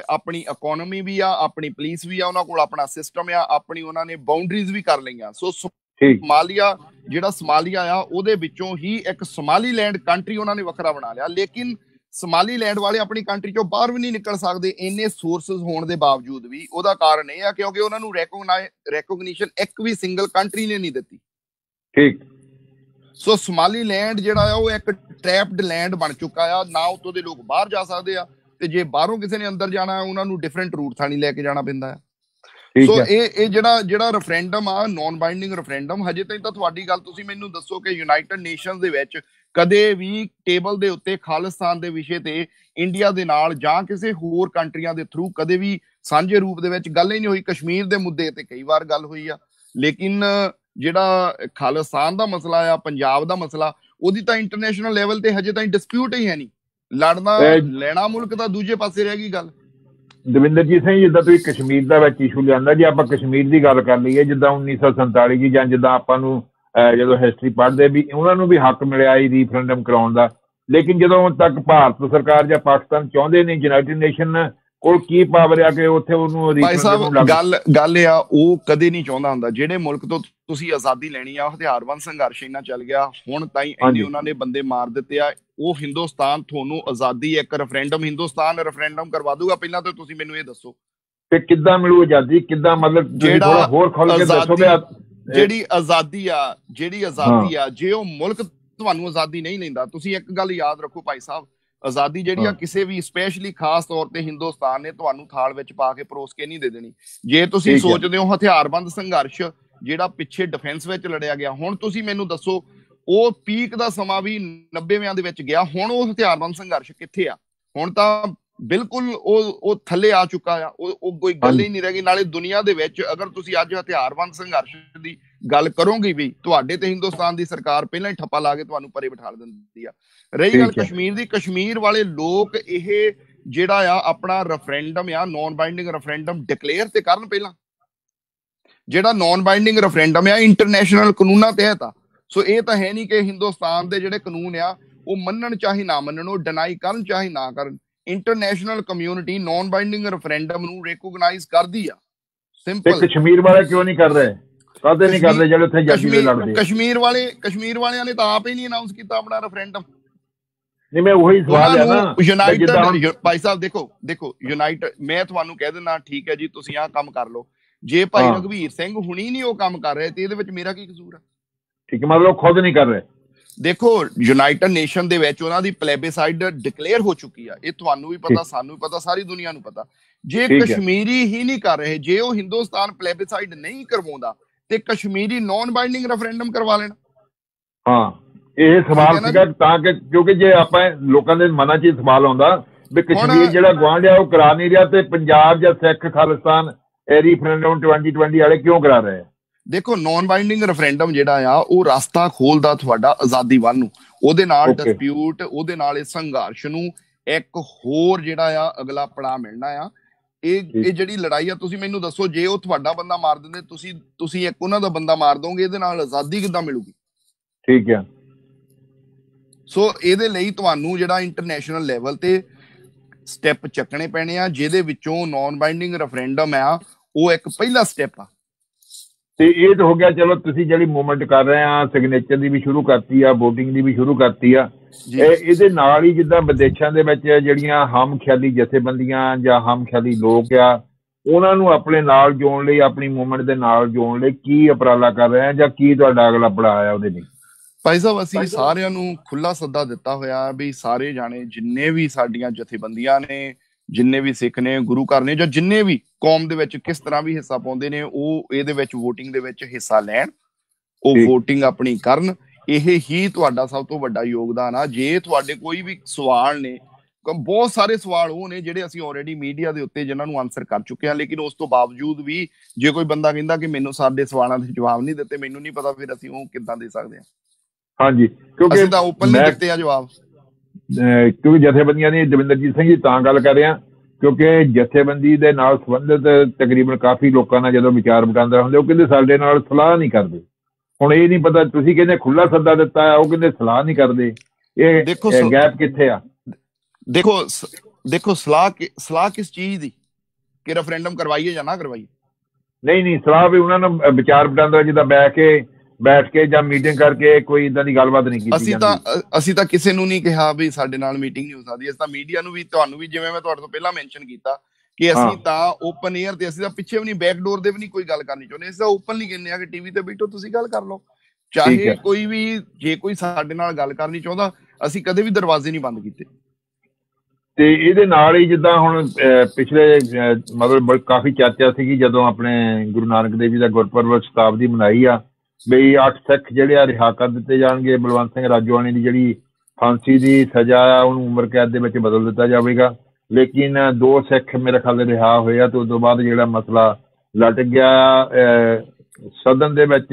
Speaker 2: ਆਪਣੀ ਇਕਨੋਮੀ ਵੀ ਆ ਆਪਣੀ ਪੁਲਿਸ ਵੀ ਆ ਉਹਨਾਂ ਕੋਲ ਆਪਣਾ ਸਿਸਟਮ ਆ ਆਪਣੀ ਉਹਨਾਂ ਨੇ ਬਾਉਂਡਰੀਜ਼ ਵੀ ਕਰ ਲਈਆਂ। ਸੋ ਸਮਾਲੀਆ ਜਿਹੜਾ ਸਮਾਲੀਆ ਆ ਉਹਦੇ ਵਿੱਚੋਂ ਹੀ ਇੱਕ ਸਮਾਲੀਲੈਂਡ ਕੰਟਰੀ ਉਹਨਾਂ ਨੇ ਵੱਖਰਾ ਬਣਾ ਲਿਆ। ਲੇਕਿਨ ਸਮਾਲੀਲੈਂਡ ਵਾਲੇ ਆਪਣੀ ਕੰਟਰੀ ਚੋਂ ਬਾਹਰ ਵੀ ਨਹੀਂ ਨਿਕਲ ਸਕਦੇ ਇੰਨੇ ਸੋਰਸਸ ਹੋਣ ਦੇ ਬਾਵਜੂਦ ਵੀ। ਉਹਦਾ ਕਾਰਨ ਇਹ ਆ ਕਿਉਂਕਿ ਉਹਨਾਂ ਨੂੰ ਰੈਕੋਗਨੀਸ਼ਨ ਇੱਕ ਵੀ ਸਿੰਗਲ ਕੰਟਰੀ ਨੇ ਨਹੀਂ ਦਿੱਤੀ।
Speaker 1: ਠੀਕ।
Speaker 2: ਸੋ ਸਮਾਲੀਲੈਂਡ ਜਿਹੜਾ ਆ ਉਹ ਇੱਕ ਟ੍ਰੈਪਡ ਲੈਂਡ ਬਣ ਚੁੱਕਾ ਆ। ਨਾ ਉਤੋਂ ਦੇ ਲੋਕ ਬਾਹਰ ਜਾ ਸਕਦੇ ਆ ਤੇ ਜੇ ਬਾਹਰੋਂ ਕਿਸੇ ਨੇ ਅੰਦਰ ਜਾਣਾ ਉਹਨਾਂ ਨੂੰ ਡਿਫਰੈਂਟ ਰੂਟ ਥਾਣੀ ਲੈ ਕੇ ਜਾਣਾ ਪੈਂਦਾ ਆ। ਸੋ ਇਹ ਇਹ ਜਿਹੜਾ ਜਿਹੜਾ ਰੈਫਰੈਂਡਮ ਆ ਨਾਨ ਬਾਈਂਡਿੰਗ ਰੈਫਰੈਂਡਮ ਹਜੇ ਤਾਈਂ ਤਾਂ ਤੁਹਾਡੀ ਗੱਲ ਤੁਸੀਂ ਮੈਨੂੰ ਦੱਸੋ ਕਿ ਯੂਨਾਈਟਿਡ ਨੇਸ਼ਨਸ ਦੇ ਵਿੱਚ ਕਦੇ ਵੀ ਟੇਬਲ ਦੇ ਉੱਤੇ ਖਾਲਿਸਤਾਨ ਦੇ ਵਿਸ਼ੇ ਤੇ ਇੰਡੀਆ ਦੇ ਨਾਲ ਜਾਂ ਕਿਸੇ ਹੋਰ ਕੰਟਰੀਆਂ ਦੇ ਥਰੂ ਕਦੇ ਵੀ ਸਾਂਝੇ ਰੂਪ ਦੇ ਵਿੱਚ ਗੱਲ ਹੀ ਨਹੀਂ ਹੋਈ। ਕਸ਼ਮੀਰ ਦੇ ਮੁੱਦੇ ਤੇ ਕਈ ਵਾਰ ਗੱਲ ਹੋਈ ਆ। ਲੇਕਿਨ ਜਿਹੜਾ ਖਾਲਿਸਤਾਨ ਦਾ ਮਸਲਾ ਆ ਪੰਜਾਬ ਦਾ ਮਸਲਾ ਉਹਦੀ ਤਾਂ ਇੰਟਰਨੈਸ਼ਨਲ ਲੈਵਲ ਤੇ ਹਜੇ ਤਾਈਂ ਡਿਸਪਿਊਟ ਹੀ ਹੈ ਨਹੀਂ। ਲੜਨਾ ਲੈਣਾ ਮੁਲਕ ਦਾ ਦੂਜੇ ਪਾਸੇ ਰਹਿ ਗਈ ਗੱਲ।
Speaker 1: ਦਵਿੰਦਰਜੀਤ ਸਿੰਘ ਜਿੱਦਾਂ ਤੁਸੀਂ ਕਸ਼ਮੀਰ ਦਾ ਵਿੱਚ ਇਸ਼ੂ ਲਿਆਂਦਾ, ਜੇ ਆਪਾਂ ਕਸ਼ਮੀਰ ਦੀ ਗੱਲ ਕਰ ਲਈਏ, ਜਿੱਦਾਂ 1947 ਦੀ ਜਾਂ ਜਿੱਦਾਂ ਆਪਾਂ ਨੂੰ ਜਦੋਂ ਹਿਸਟਰੀ ਪੜ੍ਹਦੇ ਵੀ ਉਹਨਾਂ ਨੂੰ ਵੀ ਹੱਕ ਮਿਲਿਆ ਹੀ ਰੀਫਰੈਂਡਮ ਕਰਾਉਣ ਦਾ। ਲੇਕਿਨ ਜਦੋਂ ਤੱਕ ਭਾਰਤ ਸਰਕਾਰ ਜਾਂ ਪਾਕਿਸਤਾਨ ਚਾਹੁੰਦੇ ਨਹੀਂ ਯੂਨਾਈਟਿਡ ਨੇਸ਼ਨ ਕੋਲ ਕੀ ਪਾਵਰ ਆ ਕਿ ਉੱਥੇ ਉਹਨੂੰ
Speaker 2: ਰੀਫਰੈਂਡਮ ਨੂੰ ਗੱਲ ਗੱਲ ਆ ਉਹ ਕਦੇ ਨਹੀਂ ਚਾਹੁੰਦਾ ਹੁੰਦਾ। ਜਿਹੜੇ ਮੁਲਕ ਤੋਂ ਤੁਸੀਂ ਆਜ਼ਾਦੀ ਲੈਣੀ ਆ ਹਥਿਆਰਬੰਦ ਸੰਘਰਸ਼ ਇੰਨਾ ਚੱਲ ਗਿਆ ਹੁਣ ਤਾਈਂ ਇੰਨੇ ਉਹਨਾਂ ਨੇ ਬੰਦੇ ਮਾਰ ਦਿੱਤੇ ਆ ਉਹ ਹਿੰਦੁਸਤਾਨ ਤੁਹਾਨੂੰ ਆਜ਼ਾਦੀ ਇੱਕ ਰੈਫਰੈਂਡਮ ਹਿੰਦੁਸਤਾਨ ਰੈਫਰੈਂਡਮ ਕਰਵਾ ਦੂਗਾ ਪਹਿਲਾਂ ਤਾਂ ਤੁਸੀਂ ਮੈਨੂੰ ਇਹ ਦੱਸੋ।
Speaker 1: ਕਿ ਕਿੱਦਾਂ ਮਿਲੂ ਆਜ਼ਾਦੀ? ਕਿੱਦਾਂ ਮਤਲਬ ਜਿਹੜਾ ਹੋਰ ਖੋਲ ਕੇ ਦੱਸੋਗੇ
Speaker 2: ਜਿਹੜੀ ਆਜ਼ਾਦੀ ਆ ਜਿਹੜੀ ਆਜ਼ਾਦੀ ਆ ਜੇ ਉਹ ਮੁਲਕ ਤੁਹਾਨੂੰ ਆਜ਼ਾਦੀ ਨਹੀਂ ਲੈਂਦਾ ਤੁਸੀਂ ਇੱਕ ਗੱਲ ਯਾਦ ਰੱਖੋ ਭਾਈ ਸਾਹਿਬ ਆਜ਼ਾਦੀ ਜਿਹੜੀ ਆ ਕਿਸੇ ਵੀ ਸਪੈਸ਼ਲੀ ਖਾਸ ਤੌਰ ਤੇ ਹਿੰਦੁਸਤਾਨ ਨੇ ਤੁਹਾਨੂੰ ਥਾਲ ਵਿੱਚ ਪਾ ਕੇ ਪਰੋਸ ਕੇ ਨਹੀਂ ਦੇ ਦੇਣੀ। ਜੇ ਤੁਸੀਂ ਸੋਚਦੇ ਹੋ ਹਥਿਆਰਬੰਦ ਸੰਘਰਸ਼ ਜਿਹੜਾ ਪਿੱਛੇ ਡਿਫੈਂਸ ਵਿੱਚ ਲੜਿਆ ਗਿਆ ਹੁਣ ਤੁਸੀਂ ਮੈਨੂੰ ਦੱਸੋ ਉਹ ਪੀਕ ਦਾ ਸਮਾਂ ਵੀ 90ਵਿਆਂ ਦੇ ਵਿੱਚ ਗਿਆ ਹੁਣ ਉਹ ਹਥਿਆਰਬੰਦ ਸੰਘਰਸ਼ ਕਿੱਥੇ ਆ? ਹੁਣ ਤਾਂ ਬਿਲਕੁਲ ਉਹ ਉਹ ਥੱਲੇ ਆ ਚੁੱਕਾ ਆ। ਉਹ ਉਹ ਕੋਈ ਗੱਲ ਹੀ ਨਹੀਂ ਰਹਿ ਗਈ। ਨਾਲੇ ਦੁਨੀਆ ਦੇ ਵਿੱਚ ਅਗਰ ਤੁਸੀਂ ਅੱਜ ਹਥਿਆਰਬੰਦ ਸੰਘਰਸ਼ ਦੀ ਗੱਲ ਕਰੋਗੇ ਵੀ ਤੁਹਾਡੇ ਤੇ ਹਿੰਦੁਸਤਾਨ ਦੀ ਸਰਕਾਰ ਪਹਿਲਾਂ ਹੀ ਠੱਪਾ ਲਾ ਕੇ ਤੁਹਾਨੂੰ ਪਰੇ ਬਿਠਾ ਦਿੰਦੀ ਆ। ਰਹੀ ਗੱਲ ਕਸ਼ਮੀਰ ਦੀ। ਕਸ਼ਮੀਰ ਵਾਲੇ ਲੋਕ ਇਹ ਜਿਹੜਾ ਆ ਆਪਣਾ ਰੈਫਰੈਂਡਮ ਆ ਨਾਨ ਬਾਈਂਡਿੰਗ ਰੈਫਰੈਂਡਮ ਡਿਕਲੇਅਰ ਤੇ ਕਰਨ ਪਹਿਲਾਂ। ਜਿਹੜਾ ਨਾਨ ਬਾਈਂਡਿੰਗ ਰੈਫਰੈਂਡਮ ਆ ਇੰਟਰਨੈਸ਼ਨਲ ਕਾਨੂੰਨਾਂ ਤਹਿਤ ਆ। ਸੋ ਇਹ ਤਾਂ ਹੈ ਨਹੀਂ ਕਿ ਹਿੰਦੁਸਤਾਨ ਦੇ ਜਿਹੜੇ ਕਾਨੂੰਨ ਆ ਉਹ ਮੰਨਣ ਚਾਹੀ ਨਾ ਮੰਨਣ ਉਹ ਡਿਨਾਈ ਕਰਨ ਚਾਹੀ ਨਾ ਕਰਨ। International community non binding referendum ਨੂੰ ਰੈਕੋਗਨਾਈਜ਼ ਕਰਦੀ ਆ।
Speaker 1: ਸਿੰਪਲ ਕਸ਼ਮੀਰ ਵਾਲੇ ਕਿਉਂ ਨਹੀਂ ਕਰ ਰਹੇ? ਕਾਹਦੇ ਨਹੀਂ ਕਰਦੇ ਜਿਹੜੇ ਉੱਥੇ ਜੱਜੀ ਦੇ ਲੜਦੇ
Speaker 2: ਕਸ਼ਮੀਰ ਵਾਲੇ ਕਸ਼ਮੀਰ ਵਾਲਿਆਂ ਨੇ ਤਾਂ ਆਪ ਹੀ ਨਹੀਂ ਅਨਾਉਂਸ ਕੀਤਾ ਆਪਣਾ ਰੈਫਰੈਂਡਮ
Speaker 1: ਨਹੀਂ ਮੈਂ ਉਹੀ ਸਵਾਲ ਹੈ ਨਾ।
Speaker 2: ਯੂਨਾਈਟਡ ਭਾਈ ਸਾਹਿਬ ਦੇਖੋ ਦੇਖੋ ਯੂਨਾਈਟਡ ਮੈਂ ਤੁਹਾਨੂੰ ਕਹਿ ਦਿੰਦਾ ਠੀਕ ਹੈ ਜੀ ਤੁਸੀਂ ਆਹ ਕੰਮ ਕਰ ਲਓ। ਜੇ ਭਾਈ ਰਗਵੀਰ ਸਿੰਘ ਹੁਣੀ ਨਹੀਂ ਉਹ ਕੰਮ ਕਰ ਰਹੇ ਤੇ ਇਹਦੇ ਵਿੱਚ ਮੇਰਾ ਕੀ ਕਸੂਰ ਹੈ
Speaker 1: ਠੀਕ ਹੈ ਮਤਲਬ ਖੁਦ ਨਹੀਂ ਕਰ ਰਹੇ।
Speaker 2: ਦੇਖੋ ਯੂਨਾਈਟਡ ਨੇਸ਼ਨ ਦੇ ਵਿੱਚ ਉਹਨਾਂ ਦੀ ਪਲੇਬਿਸਾਈਡ ਡਿਕਲੇਅਰ ਹੋ ਚੁੱਕੀ ਆ। ਇਹ ਤੁਹਾਨੂੰ ਵੀ ਪਤਾ ਸਾਨੂੰ ਵੀ ਪਤਾ ਸਾਰੀ ਦੁਨੀਆ ਨੂੰ ਪਤਾ। ਜੇ ਕਸ਼ਮੀਰੀ ਹੀ ਨਹੀਂ ਕਰ ਰਹੇ ਜੇ ਉਹ ਹਿੰਦੁਸਤਾਨ ਪਲੇਬਿਸਾਈਡ ਨਹੀਂ ਕਰਵਾਉਂਦਾ ਤੇ ਕਸ਼ਮੀਰੀ ਨਾਨ ਬਾਈਂਡਿੰਗ ਰੈਫਰੈਂਡਮ ਕਰਵਾ ਲੈਣ।
Speaker 1: ਹਾਂ ਇਹ ਸਵਾਲ ਸੀਗਾ ਤਾਂ ਕਿ ਕਿਉਂਕਿ ਜੇ ਆਪਾਂ ਲੋਕਾਂ ਦੇ ਮਨਾਂ 'ਚ ਸਵਾਲ ਆਉਂਦਾ ਵੀ ਕਸ਼ਮੀਰ ਜਿਹੜਾ ਗਵਾਂਢ ਆ ਉਹ ਕਰਾ ਨਹੀਂ ਰਿਹਾ ਤੇ ਪੰਜਾਬ ਜਾਂ ਸਿੱਖ ਖਾਲਿਸਤਾਨ ਇਹ ਰੈਫਰੈਂਡਮ 2020 ਵਾਲੇ ਕਿਉਂ ਕਰਾ ਰਹੇ ਆ?
Speaker 2: ਦੇਖੋ ਨਾਨ ਬਾਈਂਡਿੰਗ ਰੈਫਰੈਂਡਮ ਜਿਹੜਾ ਆ ਉਹ ਰਸਤਾ ਖੋਲਦਾ ਤੁਹਾਡਾ ਆਜ਼ਾਦੀ ਵੱਲ ਨੂੰ। ਉਹਦੇ ਨਾਲ ਡਿਸਪਿਊਟ ਉਹਦੇ ਨਾਲ ਇਹ ਸੰਘਰਸ਼ ਨੂੰ ਇੱਕ ਹੋਰ ਜਿਹੜਾ ਆ ਅਗਲਾ ਪੜਾ ਮਿਲਣਾ ਆ। ਇਹ ਇਹ ਜਿਹੜੀ ਲੜਾਈ ਆ ਤੁਸੀਂ ਮੈਨੂੰ ਦੱਸੋ ਜੇ ਉਹ ਤੁਹਾਡਾ ਬੰਦਾ ਮਾਰ ਦਿੰਦੇ ਤੁਸੀਂ ਤੁਸੀਂ ਇੱਕ ਉਹਨਾਂ ਦਾ ਬੰਦਾ ਮਾਰ ਦੋਗੇ ਇਹਦੇ ਨਾਲ ਆਜ਼ਾਦੀ ਕਿੱਦਾਂ ਮਿਲੂਗੀ?
Speaker 1: ਠੀਕ ਹੈ।
Speaker 2: ਸੋ ਇਹਦੇ ਲਈ ਤੁਹਾਨੂੰ ਜਿਹੜਾ ਇੰਟਰਨੈਸ਼ਨਲ ਲੈਵਲ ਤੇ ਸਟੈਪ ਚੱਕਣੇ ਪੈਣੇ ਆ ਜਿਹਦੇ ਵਿੱਚੋਂ ਨਾਨ ਬਾਈਂਡਿੰਗ ਰੈਫਰੈਂਡਮ ਆ ਉਹ ਇੱਕ ਪਹਿਲਾ ਸਟੈਪ ਆ।
Speaker 1: ਤੇ ਇਹ ਤਾਂ ਹੋ ਗਿਆ ਚਲੋ ਤੁਸੀਂ ਜਿਹੜੀ ਮੂਵਮੈਂਟ ਕਰ ਰਹੇ ਆ ਸਿਗਨੇਚਰ ਦੀ ਵੀ ਸ਼ੁਰੂ ਕਰਤੀ ਆ VOTING ਦੀ ਵੀ ਸ਼ੁਰੂ ਕਰਤੀ ਆ। ਇਹਦੇ ਨਾਲ ਹੀ ਜਿੱਦਾਂ ਵਿਦੇਸ਼ਾਂ ਦੇ ਵਿੱਚ ਜਿਹੜੀਆਂ ਹਮ ਖਿਆਲੀ ਜਥੇਬੰਦੀਆਂ ਜਾਂ ਹਮ ਖਿਆਲੀ ਲੋਕ ਆ ਉਹਨਾਂ ਨੂੰ ਆਪਣੇ ਨਾਲ ਜੋੜਨ ਲਈ ਆਪਣੀ ਮੂਵਮੈਂਟ ਦੇ ਨਾਲ ਜੋੜਨ ਲਈ ਕੀ ਉਪਰਾਲਾ ਕਰ ਰਹੇ ਆ ਜਾਂ ਕੀ ਤੁਹਾਡਾ ਅਗਲਾ ਪੜਾਅ ਆ ਉਹਦੇ ਲਈ?
Speaker 2: ਭਾਈ ਸਾਹਿਬ ਅਸੀਂ ਸਾਰਿਆਂ ਨੂੰ ਖੁੱਲਾ ਸੱਦਾ ਦਿੱਤਾ ਹੋਇਆ ਵੀ ਸਾਰੇ ਜਾਣੇ ਜਿੰਨੇ ਵੀ ਸਾਡੀਆਂ ਜਥੇਬੰਦੀਆਂ ਨੇ ਜਿੰਨੇ ਵੀ ਸਿੱਖ ਨੇ ਗੁਰੂ ਘਰ ਨੇ ਜਾਂ ਜਿੰਨੇ ਵੀ ਕੌਮ ਦੇ ਵਿੱਚ ਕਿਸ ਤਰ੍ਹਾਂ ਵੀ ਹਿੱਸਾ ਪਾਉਂਦੇ ਨੇ ਉਹ ਇਹਦੇ ਵਿੱਚ VOTING ਦੇ ਵਿੱਚ ਹਿੱਸਾ ਲੈਣ ਉਹ VOTING ਆਪਣੀ ਕਰਨ ਇਹ ਹੀ ਤੁਹਾਡਾ ਸਭ ਤੋਂ ਵੱਡਾ ਯੋਗਦਾਨ ਆ। ਜੇ ਤੁਹਾਡੇ ਕੋਈ ਵੀ ਸਵਾਲ ਨੇ ਬਹੁਤ ਸਾਰੇ ਸਵਾਲ ਉਹ ਨੇ ਜਿਹੜੇ ਅਸੀਂ ਆਲਰੇਡੀ ਮੀਡੀਆ ਦੇ ਉੱਤੇ ਜਿਨ੍ਹਾਂ ਨੂੰ ਆਨਸਰ ਕਰ ਚੁੱਕੇ ਹਾਂ ਲੇਕਿਨ ਉਸ ਤੋਂ ਬਾਵਜੂਦ ਵੀ ਜੇ ਕੋਈ ਬੰਦਾ ਕਹਿੰਦਾ ਕਿ ਮੈਨੂੰ ਸਾਡੇ ਸਵਾਲਾਂ ਦੇ ਜਵਾਬ ਨਹੀਂ ਦਿੱਤੇ ਮੈਨੂੰ ਨਹੀਂ ਪਤਾ ਫਿਰ ਅਸੀਂ ਉਹ ਕਿੱਦਾਂ ਦੇ ਸਕਦੇ ਹਾਂ।
Speaker 1: ਹਾਂਜੀ
Speaker 2: ਕਿਉਂਕਿ ਅਸੀਂ ਤਾਂ ਓਪਨਲੀ ਦਿੱਤੇ ਆ ਜਵਾਬ।
Speaker 1: ਕਿਉਂਕਿ ਜਥੇਬੰਦੀਆਂ ਦੀ ਦਵਿੰਦਰਜੀਤ ਸਿੰਘ ਜੀ ਤਾਂ ਗੱਲ ਕਰ ਰਿਹਾ ਕਿਉਂਕਿ ਜਥੇਬੰਦੀ ਦੇ ਨਾਲ ਸੰਬੰਧਿਤ ਤਕਰੀਬਨ ਕਾਫੀ ਲੋਕਾਂ ਨਾਲ ਜਦੋਂ ਵਿਚਾਰ ਵਟਾਂਦਰਾ ਹੁੰਦੇ ਉਹ ਕਹਿੰਦੇ ਸਾਡੇ ਨਾਲ ਸਲਾਹ ਨਹੀਂ ਕਰਦੇ। ਹੁਣ ਇਹ ਨਹੀਂ ਪਤਾ ਤੁਸੀਂ ਕਹਿੰਦੇ ਖੁੱਲਾ ਸੱਦਾ ਦਿੱਤਾ ਉਹ ਕਹਿੰਦੇ ਸਲਾਹ ਨਹੀਂ ਕਰਦੇ। ਇਹ ਗੈਪ ਕਿੱਥੇ ਆ?
Speaker 2: ਦੇਖੋ ਦੇਖੋ ਸਲਾਹ ਸਲਾਹ ਕਿਸ ਚੀਜ਼ ਦੀ? ਕਿ ਰੈਫਰੈਂਡਮ ਕਰਵਾਈਏ ਜਾਂ ਨਾ ਕਰਵਾਈਏ?
Speaker 1: ਨਹੀਂ ਨਹੀਂ ਸਲਾਹ ਵੀ ਉਹਨਾਂ ਨੂੰ ਵਿਚਾਰ ਵਟਾਂਦਰਾ ਜਿਹਦਾ ਬੈ ਕੇ ਬੈਠ ਕੇ ਜਾਂ ਮੀਟਿੰਗ ਕਰਕੇ ਕੋਈ ਇਦਾਂ ਦੀ ਗੱਲਬਾਤ ਨਹੀਂ ਕੀਤੀ
Speaker 2: ਅਸੀਂ ਤਾਂ ਅਸੀਂ ਤਾਂ ਕਿਸੇ ਨੂੰ ਨਹੀਂ ਕਿਹਾ ਵੀ ਸਾਡੇ ਨਾਲ ਮੀਟਿੰਗ ਨਹੀਂ ਹੋ ਸਕਦੀ। ਅਸੀਂ ਤਾਂ ਮੀਡੀਆ ਨੂੰ ਵੀ ਤੁਹਾਨੂੰ ਵੀ ਜਿਵੇਂ ਮੈਂ ਤੁਹਾਡੇ ਤੋਂ ਪਹਿਲਾਂ ਮੈਂਸ਼ਨ ਕੀਤਾ ਕਿ ਅਸੀਂ ਤਾਂ ਓਪਨ 에ਅਰ ਤੇ ਅਸੀਂ ਤਾਂ ਪਿੱਛੇ ਵੀ ਨਹੀਂ ਬੈਕ ਡੋਰ ਦੇ ਵੀ ਨਹੀਂ ਕੋਈ ਗੱਲ ਕਰਨੀ ਚਾਹੁੰਦੇ। ਅਸੀਂ ਤਾਂ ਓਪਨਲੀ ਕਹਿੰਦੇ ਆ ਕਿ ਟੀਵੀ ਤੇ ਬੈਠੋ ਤੁਸੀਂ ਗੱਲ ਕਰ ਲਓ। ਚਾਹੇ ਕੋਈ ਵੀ ਜੇ ਕੋਈ ਸਾਡੇ ਨਾਲ ਗੱਲ ਕਰਨੀ ਚਾਹੁੰਦਾ ਅਸੀਂ ਕਦੇ ਵੀ ਦਰਵਾਜ਼ੇ ਨਹੀਂ ਬੰਦ ਕੀਤੇ।
Speaker 1: ਤੇ ਇਹਦੇ ਨਾਲ ਹੀ ਜਿੱਦਾਂ ਹੁਣ ਪਿਛਲੇ ਮਤਲਬ ਕਾਫੀ ਚਰਚਾ ਸੀਗੀ ਜਦੋਂ ਆਪਣੇ ਗੁਰੂ ਨਾਨਕ ਦੇਵ ਜੀ ਦਾ ਗੁਰਪੁਰਬ ਸ਼ਤਾਬਦੀ ਮਨਾਈ ਆ। ਬਈ ਅੱਠ ਸਿੱਖ ਜਿਹੜੇ ਆ ਰਿਹਾ ਕਰ ਦਿੱਤੇ ਜਾਣਗੇ। ਬਲਵੰਤ ਸਿੰਘ ਰਾਜੋਆਣੀ ਦੀ ਜਿਹੜੀ ਫਾਂਸੀ ਦੀ ਸਜ਼ਾ ਆ ਉਹਨੂੰ ਉਮਰ ਕੈਦ ਦੇ ਵਿੱਚ ਬਦਲ ਦਿੱਤਾ ਜਾਵੇਗਾ। ਲੇਕਿਨ ਦੋ ਸਿੱਖ ਮੇਰੇ ਖਿਆਲ ਦੇ ਰਿਹਾ ਹੋਇਆ ਤੇ ਉਸ ਤੋਂ ਬਾਅਦ ਜਿਹੜਾ ਮਸਲਾ ਲਟ ਗਿਆ ਸਦਨ ਦੇ ਵਿੱਚ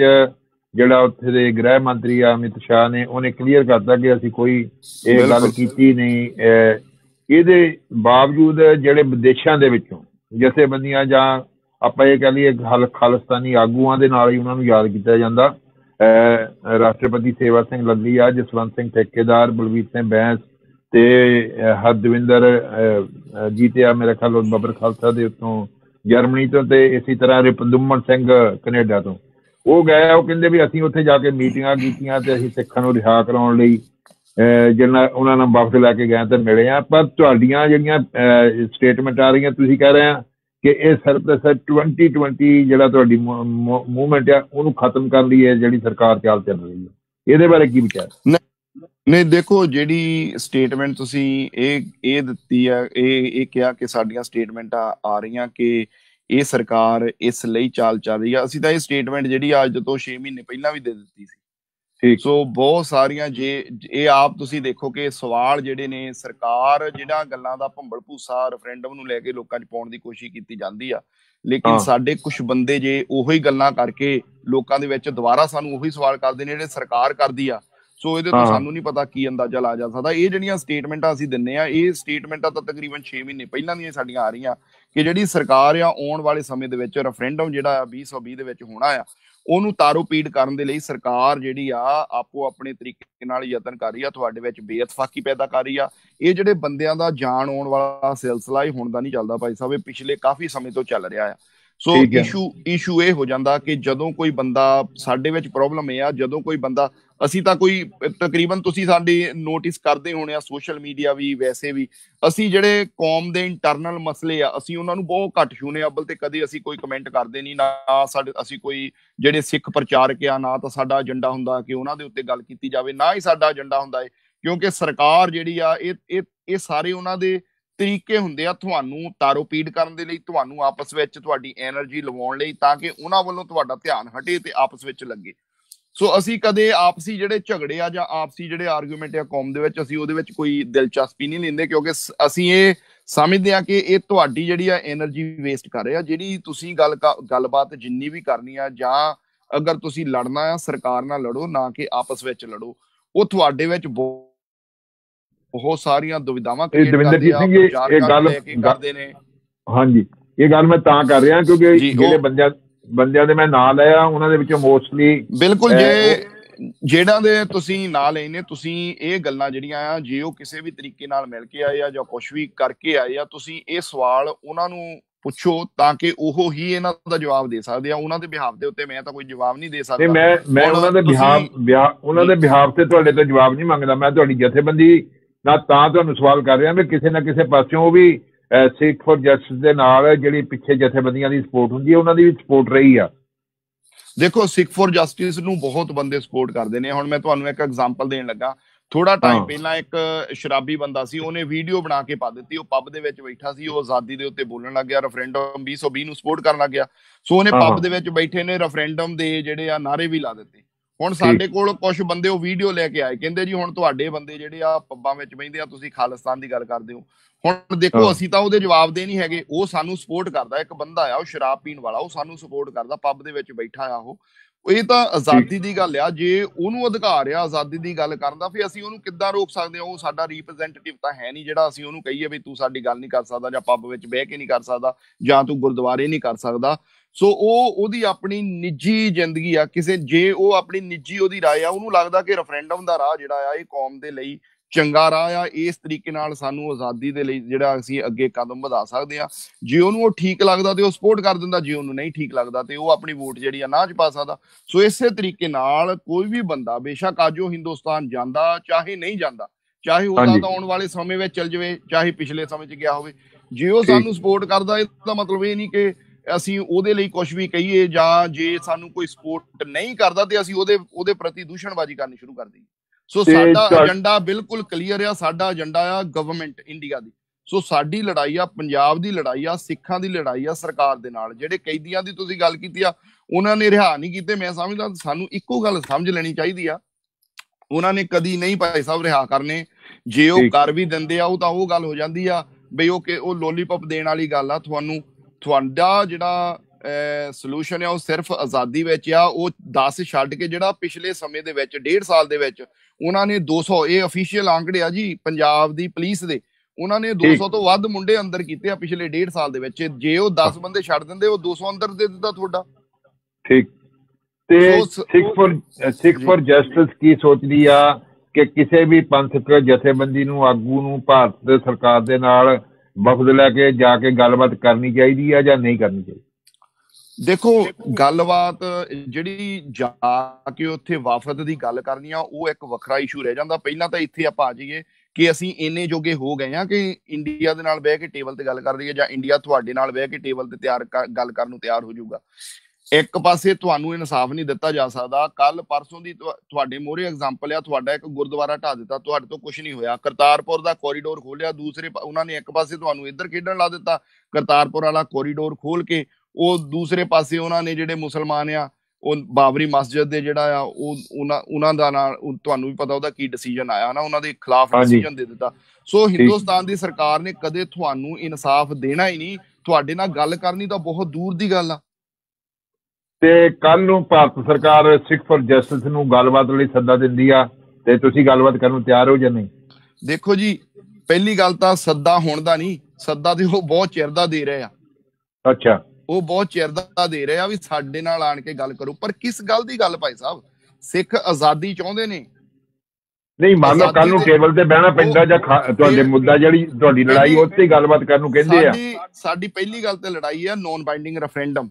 Speaker 1: ਜਿਹੜਾ ਉੱਥੇ ਦੇ ਗ੍ਰਹਿ ਮੰਤਰੀ ਆ ਅਮਿਤ ਸ਼ਾਹ ਨੇ ਉਹਨੇ ਕਲੀਅਰ ਕਰਤਾ ਕਿ ਅਸੀਂ ਕੋਈ ਇਹ ਗੱਲ ਕੀਤੀ ਨਹੀਂ ਇਹਦੇ ਬਾਵਜੂਦ ਜਿਹੜੇ ਵਿਦੇਸ਼ਾਂ ਦੇ ਵਿੱਚੋਂ ਜਥੇਬੰਦੀਆਂ ਜਾਂ ਆਪਾਂ ਇਹ ਕਹਿ ਲਈਏ ਖਾਲਸਤਾਨੀ ਆਗੂਆਂ ਦੇ ਨਾਲ ਹੀ ਉਹਨਾਂ ਨੂੰ ਯਾਦ ਕੀਤਾ ਜਾਂਦਾ। ਰਾਸ਼ਟਰਪਤੀ ਸੇਵਾ ਸਿੰਘ ਲੱਲੀ ਜਸਵੰਤ ਸਿੰਘ ਠੇਕੇਦਾਰ, ਬਲਵੀਰ ਸਿੰਘ ਬੈਂਸ ਤੇ ਹਰਦਵਿੰਦਰ ਜੀਤਿਆ, ਮੇਰੇ ਖਿਆਲ ਉਹ ਬਬਰ ਖਾਲਸਾ ਦੇ ਉੱਤੋਂ ਜਰਮਨੀ ਤੋਂ ਤੇ ਇਸੇ ਤਰ੍ਹਾਂ ਰਿਪੰਦੁਮਨ ਸਿੰਘ ਕੈਨੇਡਾ ਤੋਂ। ਉਹ ਗਏ ਉਹ ਕਹਿੰਦੇ ਵੀ ਅਸੀਂ ਉੱਥੇ ਜਾ ਕੇ ਮੀਟਿੰਗਾਂ ਕੀਤੀਆਂ ਤੇ ਅਸੀਂ ਸਿੱਖਾਂ ਨੂੰ ਰਿਹਾ ਕਰਾਉਣ ਲਈ ਜਿਹਨਾਂ ਉਹਨਾਂ ਨਾਲ ਵਾਪਸ ਲੈ ਕੇ ਗਏ ਤੇ ਮਿਲੇ ਆ। ਪਰ ਤੁਹਾਡੀਆਂ ਜਿਹੜੀਆਂ ਸਟੇਟਮੈਂਟ ਆ ਰਹੀਆਂ, ਤੁਸੀਂ ਕਹਿ ਰਹੇ ਆ ਕਿ ਇਹ ਸਿਰਫ ਤੇ ਸਿਰ 2020 ਜਿਹੜਾ ਤੁਹਾਡੀ ਮੂਵਮੈਂਟ ਆ, ਉਹਨੂੰ ਖਤਮ ਕਰਨ ਲਈ ਹੈ ਜਿਹੜੀ ਸਰਕਾਰ ਚਾਲ ਚੱਲ ਰਹੀ ਹੈ ਇਹਦੇ ਬਾਰੇ ਕੀ ਵਿਚਾਰ?
Speaker 2: ਨਹੀਂ ਦੇਖੋ ਜਿਹੜੀ ਸਟੇਟਮੈਂਟ ਤੁਸੀਂ ਇਹ ਇਹ ਦਿੱਤੀ ਆ, ਇਹ ਇਹ ਕਿਹਾ ਕਿ ਸਾਡੀਆਂ ਸਟੇਟਮੈਂਟਾਂ ਆ ਰਹੀਆਂ ਕਿ ਇਹ ਸਰਕਾਰ ਇਸ ਲਈ ਚਾਲ ਚੱਲ ਰਹੀ ਆ। ਅਸੀਂ ਤਾਂ ਇਹ ਸਟੇਟਮੈਂਟ ਜਿਹੜੀ ਅੱਜ ਤੋਂ 6 ਮਹੀਨੇ ਪਹਿਲਾਂ ਵੀ ਦੇ ਦਿੱਤੀ ਸੀ। ਠੀਕ। ਸੋ ਬਹੁਤ ਸਾਰੀਆਂ ਜੇ ਇਹ ਆਪ ਤੁਸੀਂ ਦੇਖੋ ਕਿ ਸਵਾਲ ਜਿਹੜੇ ਨੇ ਸਰਕਾਰ ਜਿਹੜਾ ਗੱਲਾਂ ਦਾ ਭੰਬਲ ਭੂਸਾ ਰੈਫਰੈਂਡਮ ਨੂੰ ਲੈ ਕੇ ਲੋਕਾਂ 'ਚ ਪਾਉਣ ਦੀ ਕੋਸ਼ਿਸ਼ ਕੀਤੀ ਜਾਂਦੀ ਆ ਲੇਕਿਨ ਸਾਡੇ ਕੁਝ ਬੰਦੇ ਜੇ ਉਹੀ ਗੱਲਾਂ ਕਰਕੇ ਲੋਕਾਂ ਦੇ ਵਿੱਚ ਦੁਬਾਰਾ ਸਾਨੂੰ ਉਹੀ ਸਵਾਲ ਕਰਦੇ ਨੇ ਜਿਹੜੇ ਸਰਕਾਰ ਕਰਦੀ ਆ ਸੋ ਇਹਦੇ ਤੋਂ ਸਾਨੂੰ ਨਹੀਂ ਪਤਾ ਕੀ ਅੰਦਾਜ਼ਾ ਲਾ ਜਾ ਸਕਦਾ। ਇਹ ਜਿਹੜੀਆਂ ਸਟੇਟਮੈਂਟਾਂ ਅਸੀਂ ਦਿੰਨੇ ਆ ਇਹ ਸਟੇਟਮੈਂਟਾਂ ਤਾਂ ਤਕਰੀਬਨ 6 ਮਹੀਨੇ ਪਹਿਲਾਂ ਦੀਆਂ ਸਾਡੀਆਂ ਆ ਰਹੀਆਂ ਕਿ ਜਿਹੜੀ ਸਰਕਾਰ ਆ ਆਉਣ ਵਾਲੇ ਸਮੇਂ ਦੇ ਵਿੱਚ ਰੈਫਰੈਂਡਮ ਜਿਹੜਾ ਆ 2020 ਦੇ ਵਿੱਚ ਹੋਣਾ ਆ ਉਹਨੂੰ ਤਾਰੋ ਪੀੜ ਕਰਨ ਦੇ ਲਈ ਸਰਕਾਰ ਜਿਹੜੀ ਆ ਆਪੋ ਆਪਣੇ ਤਰੀਕੇ ਨਾਲ ਯਤਨ ਕਰ ਰਹੀ ਆ ਤੁਹਾਡੇ ਵਿੱਚ ਬੇਇਤਫਾਕੀ ਪੈਦਾ ਕਰ ਰਹੀ ਆ। ਇਹ ਜਿਹੜੇ ਬੰਦਿਆਂ ਦਾ ਜਾਣ ਆਉਣ ਵਾਲਾ ਸਿਲਸਿਲਾ ਹੀ ਹੁਣ ਦਾ ਨਹੀਂ ਚੱਲਦਾ ਭਾਈ ਸਾਹਿਬ ਇਹ ਪਿਛਲੇ ਕਾਫੀ ਸਮੇਂ ਤੋਂ ਚੱਲ ਰਿਹਾ ਆ। ਸੋ ਇਸ਼ੂ ਇਸ਼ੂ ਇਹ ਹੋ ਜਾਂਦਾ ਕਿ ਜਦੋਂ ਕੋਈ ਬੰਦਾ ਸਾਡੇ ਵਿੱਚ ਪ੍ਰੋਬਲਮ ਇਹ ਆ ਜਦੋਂ ਕੋਈ ਬੰਦਾ ਅਸੀਂ ਤਾਂ ਕੋਈ, ਤਕਰੀਬਨ ਤੁਸੀਂ ਸਾਡੀ ਨੋਟਿਸ ਕਰਦੇ ਹੋਣੇ ਆ ਸੋਸ਼ਲ ਮੀਡੀਆ ਵੀ, ਵੈਸੇ ਵੀ। ਅਸੀਂ ਜਿਹੜੇ ਕੌਮ ਦੇ ਇੰਟਰਨਲ ਮਸਲੇ ਆ, ਅਸੀਂ ਉਹਨਾਂ ਨੂੰ ਬਹੁਤ ਘੱਟ ਛੂਨੇ ਅੱਬਲ ਤੇ ਕਦੇ ਅਸੀਂ ਕੋਈ ਕਮੈਂਟ ਕਰਦੇ ਨਹੀਂ, ਨਾ ਸਾਡੇ, ਅਸੀਂ ਕੋਈ ਜਿਹੜੇ ਸਿੱਖ ਪ੍ਰਚਾਰਕ ਆ, ਨਾ ਤਾਂ ਸਾਡਾ ਏਜੰਡਾ ਹੁੰਦਾ ਕਿ ਉਹਨਾਂ ਦੇ ਉੱਤੇ ਗੱਲ ਕੀਤੀ ਜਾਵੇ, ਨਾ ਹੀ ਸਾਡਾ ਏਜੰਡਾ ਹੁੰਦਾ ਏ। ਕਿਉਂਕਿ ਸਰਕਾਰ ਜਿਹੜੀ ਆ, ਇਹ ਇਹ ਇਹ ਸਾਰੇ ਉਹਨਾਂ ਦੇ ਤਰੀਕੇ ਹੁੰਦੇ ਆ, ਤੁਹਾਨੂੰ ਤਾਰੋ ਪੀੜ ਕਰਨ ਦੇ ਲਈ, ਤੁਹਾਨੂੰ ਆਪਸ ਵਿੱਚ ਤੁਹਾਡੀ એનર્ਜੀ ਲਵਾਉਣ ਲਈ, ਤਾਂ ਕਿ ਉਹਨਾਂ ਵੱਲੋਂ ਤੁਹਾਡਾ ਧਿਆਨ ਹਟੇ ਤੇ ਆਪਸ ਵਿੱਚ ਲੱਗੇ। ਸੋ ਅਸੀਂ ਕਦੇ ਆਪਸੀ ਜਿਹੜੇ ਝਗੜੇ ਆ ਜਾਂ ਆਪਸੀ ਜਿਹੜੇ ਆਰਗੂਮੈਂਟ ਆ ਕੌਮ ਦੇ ਵਿੱਚ ਅਸੀਂ ਉਹਦੇ ਵਿੱਚ ਕੋਈ ਦਿਲਚਸਪੀ ਨਹੀਂ ਲੈਂਦੇ ਕਿਉਂਕਿ ਅਸੀਂ ਇਹ ਸਮਝਦੇ ਆ ਕਿ ਇਹ ਤੁਹਾਡੀ ਜਿਹੜੀ ਆ એનર્ਜੀ ਵੇਸਟ ਕਰ ਰਿਹਾ। ਜਿਹੜੀ ਤੁਸੀਂ ਗੱਲ ਗੱਲਬਾਤ ਜਿੰਨੀ ਵੀ ਕਰਨੀ ਆ ਜਾਂ ਅਗਰ ਤੁਸੀਂ ਲੜਨਾ ਆ ਸਰਕਾਰ ਨਾਲ ਲੜੋ ਨਾ ਕਿ ਆਪਸ ਵਿੱਚ ਲੜੋ ਉਹ ਤੁਹਾਡੇ ਵਿੱਚ ਬਹੁਤ ਸਾਰੀਆਂ ਦੁਵਿਧਾਵਾਂ
Speaker 1: ਕ੍ਰੀਏਟ ਕਰਦੀ ਆ ਇਹ ਗੱਲ ਕਰਦੇ ਨੇ। ਹਾਂਜੀ ਇਹ ਗੱਲ ਮੈਂ ਤਾਂ ਕਰ ਰਿਹਾ ਕਿਉਂਕਿ ਜਿਹੜੇ ਬੰਦਿਆਂ ਬੰਦਿਆਂ ਦੇ ਮੈਂ ਨਾਂ ਲਿਆ ਉਹਨਾਂ ਦੇ ਵਿੱਚੋਂ ਮੋਸਟਲੀ
Speaker 2: ਬਿਲਕੁਲ ਜੇ ਜਿਹੜਾ ਦੇ ਤੁਸੀਂ ਨਾਂ ਲੈਨੇ ਤੁਸੀਂ ਇਹ ਗੱਲਾਂ ਜਿਹੜੀਆਂ ਆ ਜੇ ਉਹ ਕਿਸੇ ਵੀ ਤਰੀਕੇ ਨਾਲ ਮਿਲ ਕੇ ਆਏ ਆ ਜਾਂ ਕੁਝ ਵੀ ਕਰਕੇ ਆਏ ਆ ਤੁਸੀਂ ਇਹ ਸਵਾਲ ਉਹਨਾਂ ਨੂੰ ਪੁੱਛੋ ਤਾਂ ਕਿ ਉਹ ਹੀ ਇਹਨਾਂ ਦਾ ਜਵਾਬ ਦੇ ਸਕਦੇ ਆ। ਉਹਨਾਂ ਦੇ ਬਿਹਾਫ ਦੇ ਉੱਤੇ ਮੈਂ ਤਾਂ ਕੋਈ ਜਵਾਬ ਨਹੀਂ ਦੇ ਸਕਦਾ।
Speaker 1: ਮੈਂ ਮੈਂ ਉਹਨਾਂ ਦੇ ਬਿਹਾਫ ਉਹਨਾਂ ਦੇ ਬਿਹਾਫ ਤੇ ਤੁਹਾਡੇ ਤੋਂ ਜਵਾਬ ਨਹੀਂ ਮੰਗਦਾ। ਮੈਂ ਤੁਹਾਡੀ ਜਥੇਬੰਦੀ ਨਾ ਤਾਂ ਤੁਹਾਨੂੰ ਸਵਾਲ ਕਰ ਰਿਹਾ ਵੀ ਕਿਸੇ ਨਾ ਕਿਸੇ ਪਾਸਿਓਂ ਵੀ ਸਿੱਖ ਫॉर ਜਸਟਿਸ ਦੇ ਨਾਲ ਜਿਹੜੀ ਪਿੱਛੇ ਜਥੇਬੰਦੀਆਂ ਦੀ ਸਪੋਰਟ ਹੁੰਦੀ ਹੈ ਉਹਨਾਂ ਦੀ ਵੀ ਸਪੋਰਟ ਰਹੀ ਆ।
Speaker 2: ਦੇਖੋ ਸਿੱਖ ਫॉर ਜਸਟਿਸ ਨੂੰ ਬਹੁਤ ਬੰਦੇ ਸਪੋਰਟ ਕਰਦੇ ਨੇ। ਹੁਣ ਮੈਂ ਤੁਹਾਨੂੰ ਇੱਕ ਐਗਜ਼ਾਮਪਲ ਦੇਣ ਲੱਗਾ। ਥੋੜਾ ਟਾਈਮ ਪਹਿਲਾਂ ਇੱਕ ਸ਼ਰਾਬੀ ਬੰਦਾ ਸੀ ਉਹਨੇ ਵੀਡੀਓ ਬਣਾ ਕੇ ਪਾ ਦਿੱਤੀ। ਉਹ ਪੱਬ ਦੇ ਵਿੱਚ ਬੈਠਾ ਸੀ ਉਹ ਆਜ਼ਾਦੀ ਦੇ ਉੱਤੇ ਬੋਲਣ ਲੱਗ ਗਿਆ ਰੈਫਰੈਂਡਮ 2020 ਨੂੰ ਸਪੋਰਟ ਕਰਨ ਲੱਗ ਗਿਆ। ਸੋ ਉਹਨੇ ਪੱਬ ਦੇ ਵਿੱਚ ਬੈਠੇ ਨੇ ਰੈਫਰੈਂਡਮ ਦੇ ਜਿਹੜੇ ਆ ਨਾਰੇ ਵੀ ਲਾ ਦਿੱਤੇ। ਹੁਣ ਸਾਡੇ ਕੋਲ ਕੁਝ ਬੰਦੇ ਉਹ ਵੀਡੀਓ ਲੈ ਕੇ ਆਏ। ਕਹਿੰਦੇ ਜੀ ਹੁਣ ਤੁਹਾਡੇ ਬੰਦੇ ਜਿਹੜੇ ਆ ਪੱਬਾਂ ਵਿੱਚ ਬੈਠਦੇ ਆ ਤੁਸੀਂ ਖਾਲਿਸਤਾਨ ਦੀ ਗੱਲ ਕਰਦੇ ਹੋ। ਹੁਣ ਦੇਖੋ ਅਸੀਂ ਤਾਂ ਉਹਦੇ ਜਵਾਬ ਦੇ ਨਹੀਂ ਹੈਗੇ। ਉਹ ਸਾਨੂੰ ਸਪੋਰਟ ਕਰਦਾ। ਇੱਕ ਬੰਦਾ ਆ ਉਹ ਸ਼ਰਾਬ ਪੀਣ ਵਾਲਾ ਉਹ ਸਾਨੂੰ ਸਪੋਰਟ ਕਰਦਾ ਪੱਬ ਦੇ ਵਿੱਚ ਬੈਠਾ ਆ ਉਹ। ਇਹ ਤਾਂ ਆਜ਼ਾਦੀ ਦੀ ਗੱਲ ਆ। ਜੇ ਉਹਨੂੰ ਅਧਿਕਾਰ ਆ ਆਜ਼ਾਦੀ ਦੀ ਗੱਲ ਕਰਨ ਦਾ ਫਿਰ ਅਸੀਂ ਉਹਨੂੰ ਕਿੱਦਾਂ ਰੋਕ ਸਕਦੇ ਹਾਂ ਉਹ ਸਾਡਾ ਰਿਪਰੈਜ਼ੈਂਟੇਟਿਵ ਤਾਂ ਹੈ ਨਹੀਂ ਜਿਹੜਾ ਅਸੀਂ ਉਹਨੂੰ ਕਹੀਏ ਵੀ ਤੂੰ ਸਾਡੀ ਗੱਲ ਨਹੀਂ ਕਰ ਸਕਦਾ ਜਾਂ ਪੱਬ ਵਿੱਚ ਬਹਿ ਕੇ ਨਹੀਂ ਕਰ ਸਕਦਾ ਜਾਂ ਤੂੰ ਗੁਰਦੁਆਰੇ ਨਹੀਂ ਕਰ ਸਕਦਾ। ਸੋ ਉਹ ਉਹਦੀ ਆਪਣੀ ਨਿੱਜੀ ਜ਼ਿੰਦਗੀ ਆ ਕਿਸੇ ਜੇ ਉਹ ਆਪਣੀ ਨਿੱਜੀ ਉਹਦੀ رائے ਆ ਉਹਨੂੰ ਲੱਗਦਾ ਕਿ ਰੈਫਰੈਂਡਮ ਦਾ ਰਾਹ ਜਿਹੜਾ ਆ ਇਹ ਕੌਮ ਦੇ ਲਈ ਚੰਗਾ ਰਾਹ ਆ ਇਸ ਤਰੀਕੇ ਨਾਲ ਸਾਨੂੰ ਆਜ਼ਾਦੀ ਦੇ ਲਈ ਜਿਹੜਾ ਅਸੀਂ ਅੱਗੇ ਕਦਮ ਵਧਾ ਸਕਦੇ ਆ ਜੇ ਉਹਨੂੰ ਉਹ ਠੀਕ ਲੱਗਦਾ ਤੇ ਉਹ ਸਪੋਰਟ ਕਰ ਦਿੰਦਾ ਜੇ ਉਹਨੂੰ ਨਹੀਂ ਠੀਕ ਲੱਗਦਾ ਤੇ ਉਹ ਆਪਣੀ ਵੋਟ ਜਿਹੜੀ ਆ ਨਾ ਚ ਪਾ ਸਕਦਾ ਸੋ ਇਸੇ ਤਰੀਕੇ ਨਾਲ ਕੋਈ ਵੀ ਬੰਦਾ ਬੇਸ਼ੱਕ ਆਜੋ ਹਿੰਦੁਸਤਾਨ ਜਾਂਦਾ ਚਾਹੇ ਨਹੀਂ ਜਾਂਦਾ ਚਾਹੇ ਉਹਦਾ ਤਾਂ ਆਉਣ ਵਾਲੇ ਸਮੇਂ ਵਿੱਚ ਚੱਲ ਜਾਵੇ ਚਾਹੇ ਪਿਛਲੇ ਸਮੇਂ 'ਚ ਗਿਆ ਹੋਵੇ ਜੇ ਉਹ ਸਾਨੂੰ ਸਪੋਰਟ ਕਰਦਾ ਇਹਦਾ ਮਤਲਬ ਇਹ ਨਹੀਂ ਕਿ ਅਸੀਂ ਉਹਦੇ ਲਈ ਕੁਝ ਵੀ ਕਹੀਏ ਜਾਂ ਜੇ ਸਾਨੂੰ ਕੋਈ ਸਪੋਰਟ ਨਹੀਂ ਕਰਦਾ ਤੇ ਅਸੀਂ ਉਹਦੇ ਉਹਦੇ ਪ੍ਰਤੀ ਦੂਸ਼ਣਬਾਜ਼ੀ ਕਰਨੀ ਸ਼ੁਰੂ ਕਰ ਦਈਏ। ਸੋ ਸਾਡਾ ਏਜੰਡਾ ਬਿਲਕੁਲ ਕਲੀਅਰ ਆ ਸਾਡਾ ਏਜੰਡਾ ਆ ਗਵਰਨਮੈਂਟ ਇੰਡੀਆ ਦੀ। ਸੋ ਸਾਡੀ ਲੜਾਈ ਆ ਪੰਜਾਬ ਦੀ ਲੜਾਈ ਆ ਸਿੱਖਾਂ ਦੀ ਲੜਾਈ ਆ ਸਰਕਾਰ ਦੇ ਨਾਲ। ਜਿਹੜੇ ਕੈਦੀਆਂ ਦੀ ਤੁਸੀਂ ਗੱਲ ਕੀਤੀ ਆ ਉਹਨਾਂ ਨੇ ਰਿਹਾ ਨਹੀਂ ਕੀਤੇ ਮੈਂ ਸਮਝਦਾ ਸਾਨੂੰ ਇੱਕੋ ਗੱਲ ਸਮਝ ਲੈਣੀ ਚਾਹੀਦੀ ਆ। ਉਹਨਾਂ ਨੇ ਕਦੀ ਨਹੀਂ ਭਾਈ ਸਾਹਿਬ ਰਿਹਾ ਕਰਨੇ। ਜੇ ਉਹ ਕਰ ਵੀ ਦਿੰਦੇ ਆ ਉਹ ਤਾਂ ਉਹ ਗੱਲ ਹੋ ਜਾਂਦੀ ਆ ਬਈ ਉਹ ਕਿ ਉਹ ਲੋਲੀਪੌਪ ਦੇਣ ਵਾਲੀ ਗੱਲ ਆ ਤੁਹਾਨੂੰ ਤੁਹਾਡਾ ਜਿਹੜਾ ਸੋਲੂਸ਼ਨ ਹੈ ਉਹ ਸਿਰਫ ਆਜ਼ਾਦੀ ਵਿੱਚ ਆ ਉਹ 10 ਛੱਡ ਕੇ ਜਿਹੜਾ ਪਿਛਲੇ ਸਮੇਂ ਦੇ ਵਿੱਚ 1.5 ਸਾਲ ਦੇ ਵਿੱਚ ਉਹਨਾਂ ਨੇ 200 ਇਹ ਅਫੀਸ਼ੀਅਲ ਆંકੜੇ ਆ ਜੀ ਪੰਜਾਬ ਦੀ ਪੁਲਿਸ ਦੇ। ਉਹਨਾਂ ਨੇ 200 ਤੋਂ ਵੱਧ ਮੁੰਡੇ ਅੰਦਰ ਕੀਤੇ ਆ ਪਿਛਲੇ 1.5 ਸਾਲ ਦੇ ਵਿੱਚ। ਜੇ ਉਹ 10 ਬੰਦੇ ਛੱਡ ਦਿੰਦੇ ਉਹ 200 ਅੰਦਰ ਦੇ ਦਿੰਦਾ ਤੁਹਾਡਾ।
Speaker 1: ਠੀਕ। ਤੇ Sikh for Sikh for justice ਕੀ ਸੋਚਦੀ ਆ ਕਿ ਕਿਸੇ ਵੀ ਪੰਥਕ ਜਥੇਬੰਦੀ ਨੂੰ ਆਗੂ ਨੂੰ ਭਾਰਤ ਸਰਕਾਰ ਦੇ ਨਾਲ ਵਫਦ ਲੈ ਕੇ ਜਾ ਕੇ ਗੱਲਬਾਤ ਕਰਨੀ ਚਾਹੀਦੀ ਹੈ ਜਾਂ ਨਹੀਂ ਕਰਨੀ ਚਾਹੀਦੀ?
Speaker 2: ਦੇਖੋ, ਗੱਲਬਾਤ ਜਿਹੜੀ ਜਾ ਕੇ ਉੱਥੇ ਵਫਦ ਦੀ ਗੱਲ ਕਰਨੀ ਆ, ਉਹ ਇੱਕ ਵੱਖਰਾ ਇਸ਼ੂ ਰਹਿ ਜਾਂਦਾ। ਪਹਿਲਾਂ ਤਾਂ ਇੱਥੇ ਆਪਾਂ ਆ ਜਾਈਏ ਕਿ ਅਸੀਂ ਇੰਨੇ ਜੋਗੇ ਹੋ ਗਏ ਆ ਕਿ ਇੰਡੀਆ ਦੇ ਨਾਲ ਬਹਿ ਕੇ ਟੇਬਲ ਤੇ ਗੱਲ ਕਰ ਰਹੀ ਜਾਂ ਇੰਡੀਆ ਤੁਹਾਡੇ ਨਾਲ ਬਹਿ ਕੇ ਟੇਬਲ ਤੇ ਤਿਆਰ ਗੱਲ ਕਰਨ ਨੂੰ ਤਿਆਰ ਹੋ ਜਾਊਗਾ। ਇੱਕ ਪਾਸੇ ਤੁਹਾਨੂੰ ਇਨਸਾਫ ਨਹੀਂ ਦਿੱਤਾ ਜਾ ਸਕਦਾ। ਕੱਲ ਪਰਸੋਂ ਦੀ ਤੁਹਾਡੇ ਮੋਰੇ ਐਗਜ਼ਾਮਪਲ ਆ ਤੁਹਾਡਾ ਇੱਕ ਗੁਰਦੁਆਰਾ ਢਾ ਦਿੱਤਾ ਤੁਹਾਡੇ ਤੋਂ ਕੁਝ ਨਹੀਂ ਹੋਇਆ। ਕਰਤਾਰਪੁਰ ਦਾ ਕੋਰੀਡੋਰ ਖੋਲਿਆ ਦੂਸਰੇ ਉਹਨਾਂ ਨੇ ਇੱਕ ਪਾਸੇ ਤੁਹਾਨੂੰ ਇੱਧਰ ਖੇਡਣ ਲਾ ਦਿੱਤਾ। ਕਰਤਾਰਪੁਰ ਵਾਲਾ ਕੋਰੀਡੋਰ ਖੋਲ ਕੇ ਉਹ ਦੂਸਰੇ ਪਾਸੇ ਉਹਨਾਂ ਨੇ ਜਿਹੜੇ ਮੁਸਲਮਾਨ ਆ ਉਹ ਬਾਬਰੀ ਮਸਜਿਦ ਦੇ ਜਿਹੜਾ ਆ ਉਹ ਉਹਨਾਂ ਉਹਨਾਂ ਦਾ ਨਾਲ ਤੁਹਾਨੂੰ ਵੀ ਪਤਾ ਉਹਦਾ ਕੀ ਡਿਸੀਜਨ ਆਇਆ ਨਾ ਉਹਨਾਂ ਦੇ ਖਿਲਾਫ ਡਿਸੀਜਨ ਦੇ ਦਿੱਤਾ। ਸੋ ਹਿੰਦੁਸਤਾਨ ਦੀ ਸਰਕਾਰ ਨੇ ਕਦੇ ਤੁਹਾਨੂੰ ਇਨਸਾਫ ਦੇਣਾ ਹੀ ਨਹੀਂ। ਤੁਹਾਡੇ ਨਾਲ ਗੱਲ ਕਰਨੀ ਤਾਂ ਬਹੁਤ ਦੂਰ ਦੀ ਗੱਲ ਆ।
Speaker 1: ਤੇ ਕੱਲ ਨੂੰ ਭਾਰਤ ਸਰਕਾਰ ਸਿੱਖ ਫॉर ਜਸਟਿਸ ਨੂੰ ਗੱਲਬਾਤ ਲਈ ਸੱਦਾ ਦਿੰਦੀ ਆ ਤੇ ਤੁਸੀਂ ਗੱਲਬਾਤ ਕਰਨ ਨੂੰ ਤਿਆਰ ਹੋ ਜਾਂ ਨਹੀਂ?
Speaker 2: ਦੇਖੋ ਜੀ ਪਹਿਲੀ ਗੱਲ ਤਾਂ ਸੱਦਾ ਹੋਣ ਦਾ ਨਹੀਂ ਸੱਦਾ ਤੇ ਉਹ ਬਹੁਤ ਚਿਰ ਦਾ ਦੇ ਰਹੇ ਆ।
Speaker 1: ਅੱਛਾ।
Speaker 2: ਉਹ ਬਹੁਤ ਚਿਰ ਦਾ ਦੇ ਰਹੇ ਆ ਵੀ ਸਾਡੇ ਨਾਲ ਆਣ ਕੇ ਗੱਲ ਕਰੋ। ਪਰ ਕਿਸ ਗੱਲ ਦੀ ਗੱਲ ਭਾਈ ਸਾਹਿਬ? ਸਿੱਖ ਆਜ਼ਾਦੀ ਚਾਹੁੰਦੇ ਨੇ।
Speaker 1: ਨਹੀਂ ਮੰਨ ਲਓ ਕੱਲ ਨੂੰ ਟੇਬਲ ਤੇ ਬਹਿਣਾ ਪੈਂਦਾ ਜਾਂ ਤੁਹਾਡੇ ਮੁੱਦਾ ਜਿਹੜੀ ਤੁਹਾਡੀ ਲੜਾਈ ਉੱਤੇ ਗੱਲਬਾਤ ਕਰਨ ਨੂੰ ਕਹਿੰਦੇ ਆ।
Speaker 2: ਸਾਡੀ ਸਾਡੀ ਪਹਿਲੀ ਗੱਲ ਤੇ ਲੜਾਈ ਆ ਨੌਨ ਬਾਈਂਡਿੰਗ ਰੈਫਰੈਂਡਮ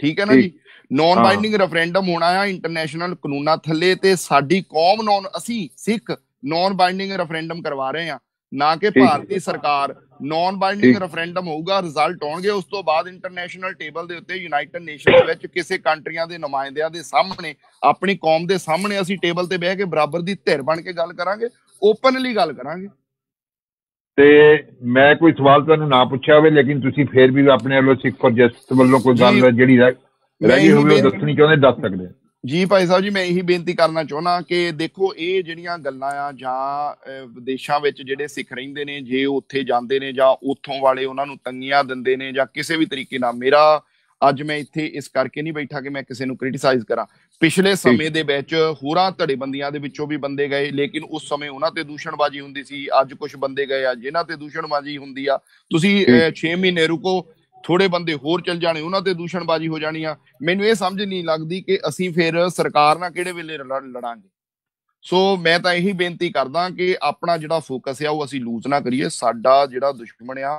Speaker 2: ਠੀਕ ਹੈ ਨਾ ਜੀ? ਨੌਨ ਬਾਈਂਡਿੰਗ ਰੈਫਰੈਂਡਮ ਹੋਣਾ ਆ ਇੰਟਰਨੈਸ਼ਨਲ ਕਾਨੂੰਨਾਂ ਥੱਲੇ ਤੇ ਸਾਡੀ ਕੌਮ ਨੌਨ ਅਸੀਂ ਸਿੱਖ ਨੌਨ ਬਾਈਂਡਿੰਗ ਰੈਫਰੈਂਡਮ ਕਰਵਾ ਰਹੇ ਆ ਨਾ ਕਿ ਭਾਰਤੀ ਸਰਕਾਰ ਨੌਨ ਬਾਈਂਡਿੰਗ ਰੈਫਰੈਂਡਮ ਹੋਊਗਾ ਰਿਜ਼ਲਟ ਆਉਣਗੇ ਉਸ ਤੋਂ ਬਾਅਦ ਇੰਟਰਨੈਸ਼ਨਲ ਟੇਬਲ ਦੇ ਉੱਤੇ ਯੂਨਾਈਟਿਡ ਨੇਸ਼ਨਸ ਵਿੱਚ ਕਿਸੇ ਕੰਟਰੀਆਂ ਦੇ ਨੁਮਾਇੰਦਿਆਂ ਦੇ ਸਾਹਮਣੇ ਆਪਣੀ ਕੌਮ ਦੇ ਸਾਹਮਣੇ ਅਸੀਂ ਟੇਬਲ ਤੇ ਬਹਿ ਕੇ ਬਰਾਬਰ ਦੀ ਧਿਰ ਬਣ ਕੇ ਗੱਲ ਕਰਾਂਗੇ ਓਪਨਲੀ ਗੱਲ ਕਰਾਂਗੇ।
Speaker 1: ਤੇ ਮੈਂ ਕੋਈ ਸਵਾਲ ਤੁਹਾਨੂੰ ਨਾ ਪੁੱਛਿਆ ਹੋਵੇ ਲੇਕਿਨ ਤੁਸੀਂ ਫੇਰ ਵੀ ਆਪਣੇ ਵੱਲੋਂ ਸਿੱਖ ਫॉर ਜਸਟਿਸ ਵੱਲੋਂ ਕੋਈ ਗੱਲ ਜਿਹੜੀ ਰਹੀ ਹੋਵੇ ਉਹ ਦੱਸਣੀ ਚਾਹੁੰਦੇ ਦੱਸ ਸਕਦੇ
Speaker 2: ਜੀ ਭਾਈ ਸਾਹਿਬ ਜੀ ਮੈਂ ਇਹੀ ਬੇਨਤੀ ਕਰਨਾ ਚਾਹੁੰਦਾ ਕਿ ਦੇਖੋ ਇਹ ਜਿਹੜੀਆਂ ਗੱਲਾਂ ਆ ਜਾਂ ਵਿਦੇਸ਼ਾਂ ਵਿੱਚ ਜਿਹੜੇ ਸਿੱਖ ਰਹਿੰਦੇ ਨੇ ਜੇ ਉੱਥੇ ਜਾਂਦੇ ਨੇ ਜਾਂ ਉੱਥੋਂ ਵਾਲੇ ਉਹਨਾਂ ਨੂੰ ਤੰਗੀਆਂ ਦਿੰਦੇ ਨੇ ਜਾਂ ਕਿਸੇ ਵੀ ਤਰੀਕੇ ਨਾਲ ਮੇਰਾ ਅੱਜ ਮੈਂ ਇੱਥੇ ਇਸ ਕਰਕੇ ਨਹੀਂ ਬੈਠਾ ਕਿ ਮੈਂ ਕਿਸੇ ਨੂੰ ਕ੍ਰਿਟਿਸਾਈਜ਼ ਕਰਾਂ। ਪਿਛਲੇ ਸਮੇਂ ਦੇ ਵਿੱਚ ਹੋਰਾਂ ਧੜੇਬੰਦੀਆਂ ਦੇ ਵਿੱਚੋਂ ਵੀ ਬੰਦੇ ਗਏ ਲੇਕਿਨ ਉਸ ਸਮੇਂ ਉਹਨਾਂ ਤੇ ਦੂਸ਼ਣਬਾਜ਼ੀ ਹੁੰਦੀ ਸੀ ਅੱਜ ਕੁਝ ਬੰਦੇ ਗਏ ਆ ਜਿਨ੍ਹਾਂ ਤੇ ਦੂਸ਼ਣਬਾਜ਼ੀ ਹੁੰਦੀ ਆ। ਤੁਸੀਂ 6 ਮਹੀਨੇ ਰੁਕੋ ਥੋੜੇ ਬੰਦੇ ਹੋਰ ਚੱਲ ਜਾਣੇ ਉਹਨਾਂ ਤੇ ਦੂਸ਼ਣਬਾਜ਼ੀ ਹੋ ਜਾਣੀ ਆ। ਮੈਨੂੰ ਇਹ ਸਮਝ ਨਹੀਂ ਲੱਗਦੀ ਕਿ ਅਸੀਂ ਫਿਰ ਸਰਕਾਰ ਨਾਲ ਕਿਹੜੇ ਵੇਲੇ ਲੜਾਂਗੇ। ਸੋ ਮੈਂ ਤਾਂ ਇਹੀ ਬੇਨਤੀ ਕਰਦਾ ਕਿ ਆਪਣਾ ਜਿਹੜਾ ਫੋਕਸ ਆ ਉਹ ਅਸੀਂ ਲੂਜ਼ ਨਾ ਕਰੀਏ। ਸਾਡਾ ਜਿਹੜਾ ਦੁਸ਼ਮਣ ਆ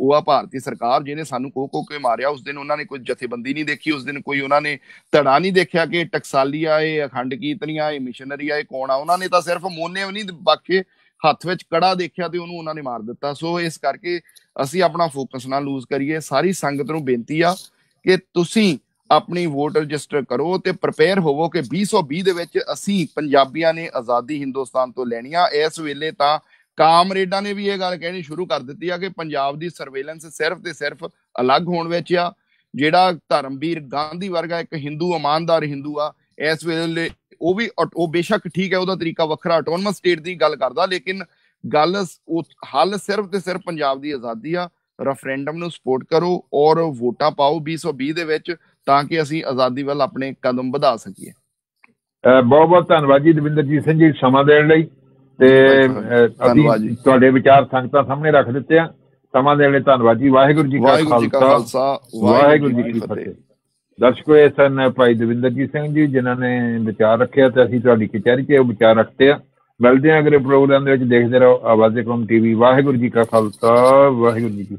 Speaker 2: ਉਹ ਆ ਭਾਰਤੀ ਸਰਕਾਰ, ਜਿਹਨੇ ਸਾਨੂੰ ਕੋ ਕੋ ਕੇ ਮਾਰਿਆ, ਉਸ ਦਿਨ ਉਹਨਾਂ ਨੇ ਕੋਈ ਜਥੇਬੰਦੀ ਨਹੀਂ ਦੇਖੀ, ਉਸ ਦਿਨ ਕੋਈ ਉਹਨਾਂ ਨੇ ਧੜਾ ਨਹੀਂ ਦੇਖਿਆ ਕਿ ਟਕਸਾਲੀ ਆਏ ਅਖੰਡ ਕੀਰਤਨੀਆਂ ਆਏ ਮਿਸ਼ਨਰੀ ਆਏ ਕੌਣ ਆ? ਉਹਨਾਂ ਨੇ ਤਾਂ ਸਿਰਫ ਮੋਨੇ ਨਹੀਂ ਬਾਕੀ ਹੱਥ ਵਿੱਚ ਕੜਾ ਦੇਖਿਆ ਤੇ ਉਹਨੂੰ ਉਹਨਾਂ ਨੇ ਮਾਰ ਦਿੱਤਾ। ਸੋ ਇਸ ਕਰਕੇ ਅਸੀਂ ਆਪਣਾ ਫੋਕਸ ਨਾ ਲੂਜ਼ ਕਰੀਏ। ਸਾਰੀ ਸੰਗਤ ਨੂੰ ਬੇਨਤੀ ਆ ਕਿ ਤੁਸੀਂ ਆਪਣੀ ਵੋਟ ਰਜਿਸਟਰ ਕਰੋ ਤੇ ਪ੍ਰਪੇਅਰ ਹੋਵੋ ਕਿ 2020 ਦੇ ਵਿੱਚ ਅਸੀਂ ਪੰਜਾਬੀਆਂ ਨੇ ਆਜ਼ਾਦੀ ਹਿੰਦੁਸਤਾਨ ਤੋਂ ਲੈਣੀ ਆ। ਇਸ ਵੇਲੇ ਤਾਂ ਕਾਮਰੇਡਾਂ ਨੇ ਵੀ ਇਹ ਗੱਲ ਕਹਿਣੀ ਸ਼ੁਰੂ ਕਰ ਦਿੱਤੀ ਆ ਕਿ ਪੰਜਾਬ ਦੀ ਸਰਵੇਲੈਂਸ ਸਿਰਫ ਤੇ ਸਿਰਫ ਅਲੱਗ ਹੋਣ ਵਿੱਚ ਆ। ਜਿਹੜਾ ਧਰਮਵੀਰ ਗਾਂਧੀ ਵਰਗਾ ਇੱਕ ਹਿੰਦੂ, ਇਮਾਨਦਾਰ ਹਿੰਦੂ ਆ, ਇਸ ਵੇਲੇ ਉਹ ਵੀ ਉਹ ਬੇਸ਼ੱਕ ਠੀਕ ਹੈ, ਉਹਦਾ ਤਰੀਕਾ ਵੱਖਰਾ ਆਟੋਨਮਸ ਸਟੇਟ ਦੀ ਗੱਲ ਕਰਦਾ, ਲੇਕਿਨ ਗੱਲ ਹੱਲ ਸਿਰਫ ਤੇ ਸਿਰਫ ਪੰਜਾਬ ਦੀ ਆਜ਼ਾਦੀ ਆ। ਰੈਫਰੈਂਡਮ ਨੂੰ ਸਪੋਰਟ ਕਰੋ ਔਰ ਵੋਟਾਂ ਪਾਓ 2020 ਦੇ ਵਿੱਚ ਤਾਂ ਕਿ ਅਸੀਂ ਆਜ਼ਾਦੀ ਵੱਲ ਆਪਣੇ ਕਦਮ ਵਧਾ ਸਕੀਏ।
Speaker 1: ਬਹੁਤ ਬਹੁਤ ਧੰਨਵਾਦ ਜੀ ਦਵਿੰਦਰਜੀਤ ਸਿੰਘ ਜੀ, ਸਮਾਂ ਦੇਣ ਲਈ। ਤੇ ਅਸੀਂ ਤੁਹਾਡੇ ਵਿਚਾਰ ਸੰਗਤਾਂ ਸਾਹਮਣੇ ਰੱਖ ਦਿੱਤੇ ਆ। ਸਮਾਂ ਦੇਣ ਲਈ ਧੰਨਵਾਦ ਜੀ। ਵਾਹਿਗੁਰੂ ਜੀ
Speaker 2: ਕਾ ਖਾਲਸਾ।
Speaker 1: ਵਾਹਿਗੁਰੂ ਜੀ ਕੀ ਫਤਿਹ। ਦਰਸ਼ਕੋ ਇਹ ਸਨ ਭਾਈ ਦਵਿੰਦਰਜੀਤ ਸਿੰਘ ਜੀ ਜਿਨ੍ਹਾਂ ਨੇ ਵਿਚਾਰ ਰੱਖਿਆ ਤੇ ਅਸੀਂ ਤੁਹਾਡੀ ਕਚਹਿਰੀ 'ਚ ਇਹ ਵਿਚਾਰ ਰੱਖਤੇ ਆ। ਮਿਲਦੇ ਆਂ ਅਗਲੇ ਪ੍ਰੋਗਰਾਮ ਦੇ ਵਿੱਚ। ਦੇਖਦੇ ਰਹੋ ਆਵਾਜ਼ੇ ਕੌਮ ਟੀਵੀ ਵਾਹਿਗੁਰੂ ਜੀ ਕਾ ਖਾਲਸਾ ਵਾਹਿਗੁਰੂ ਜੀ ਕੀ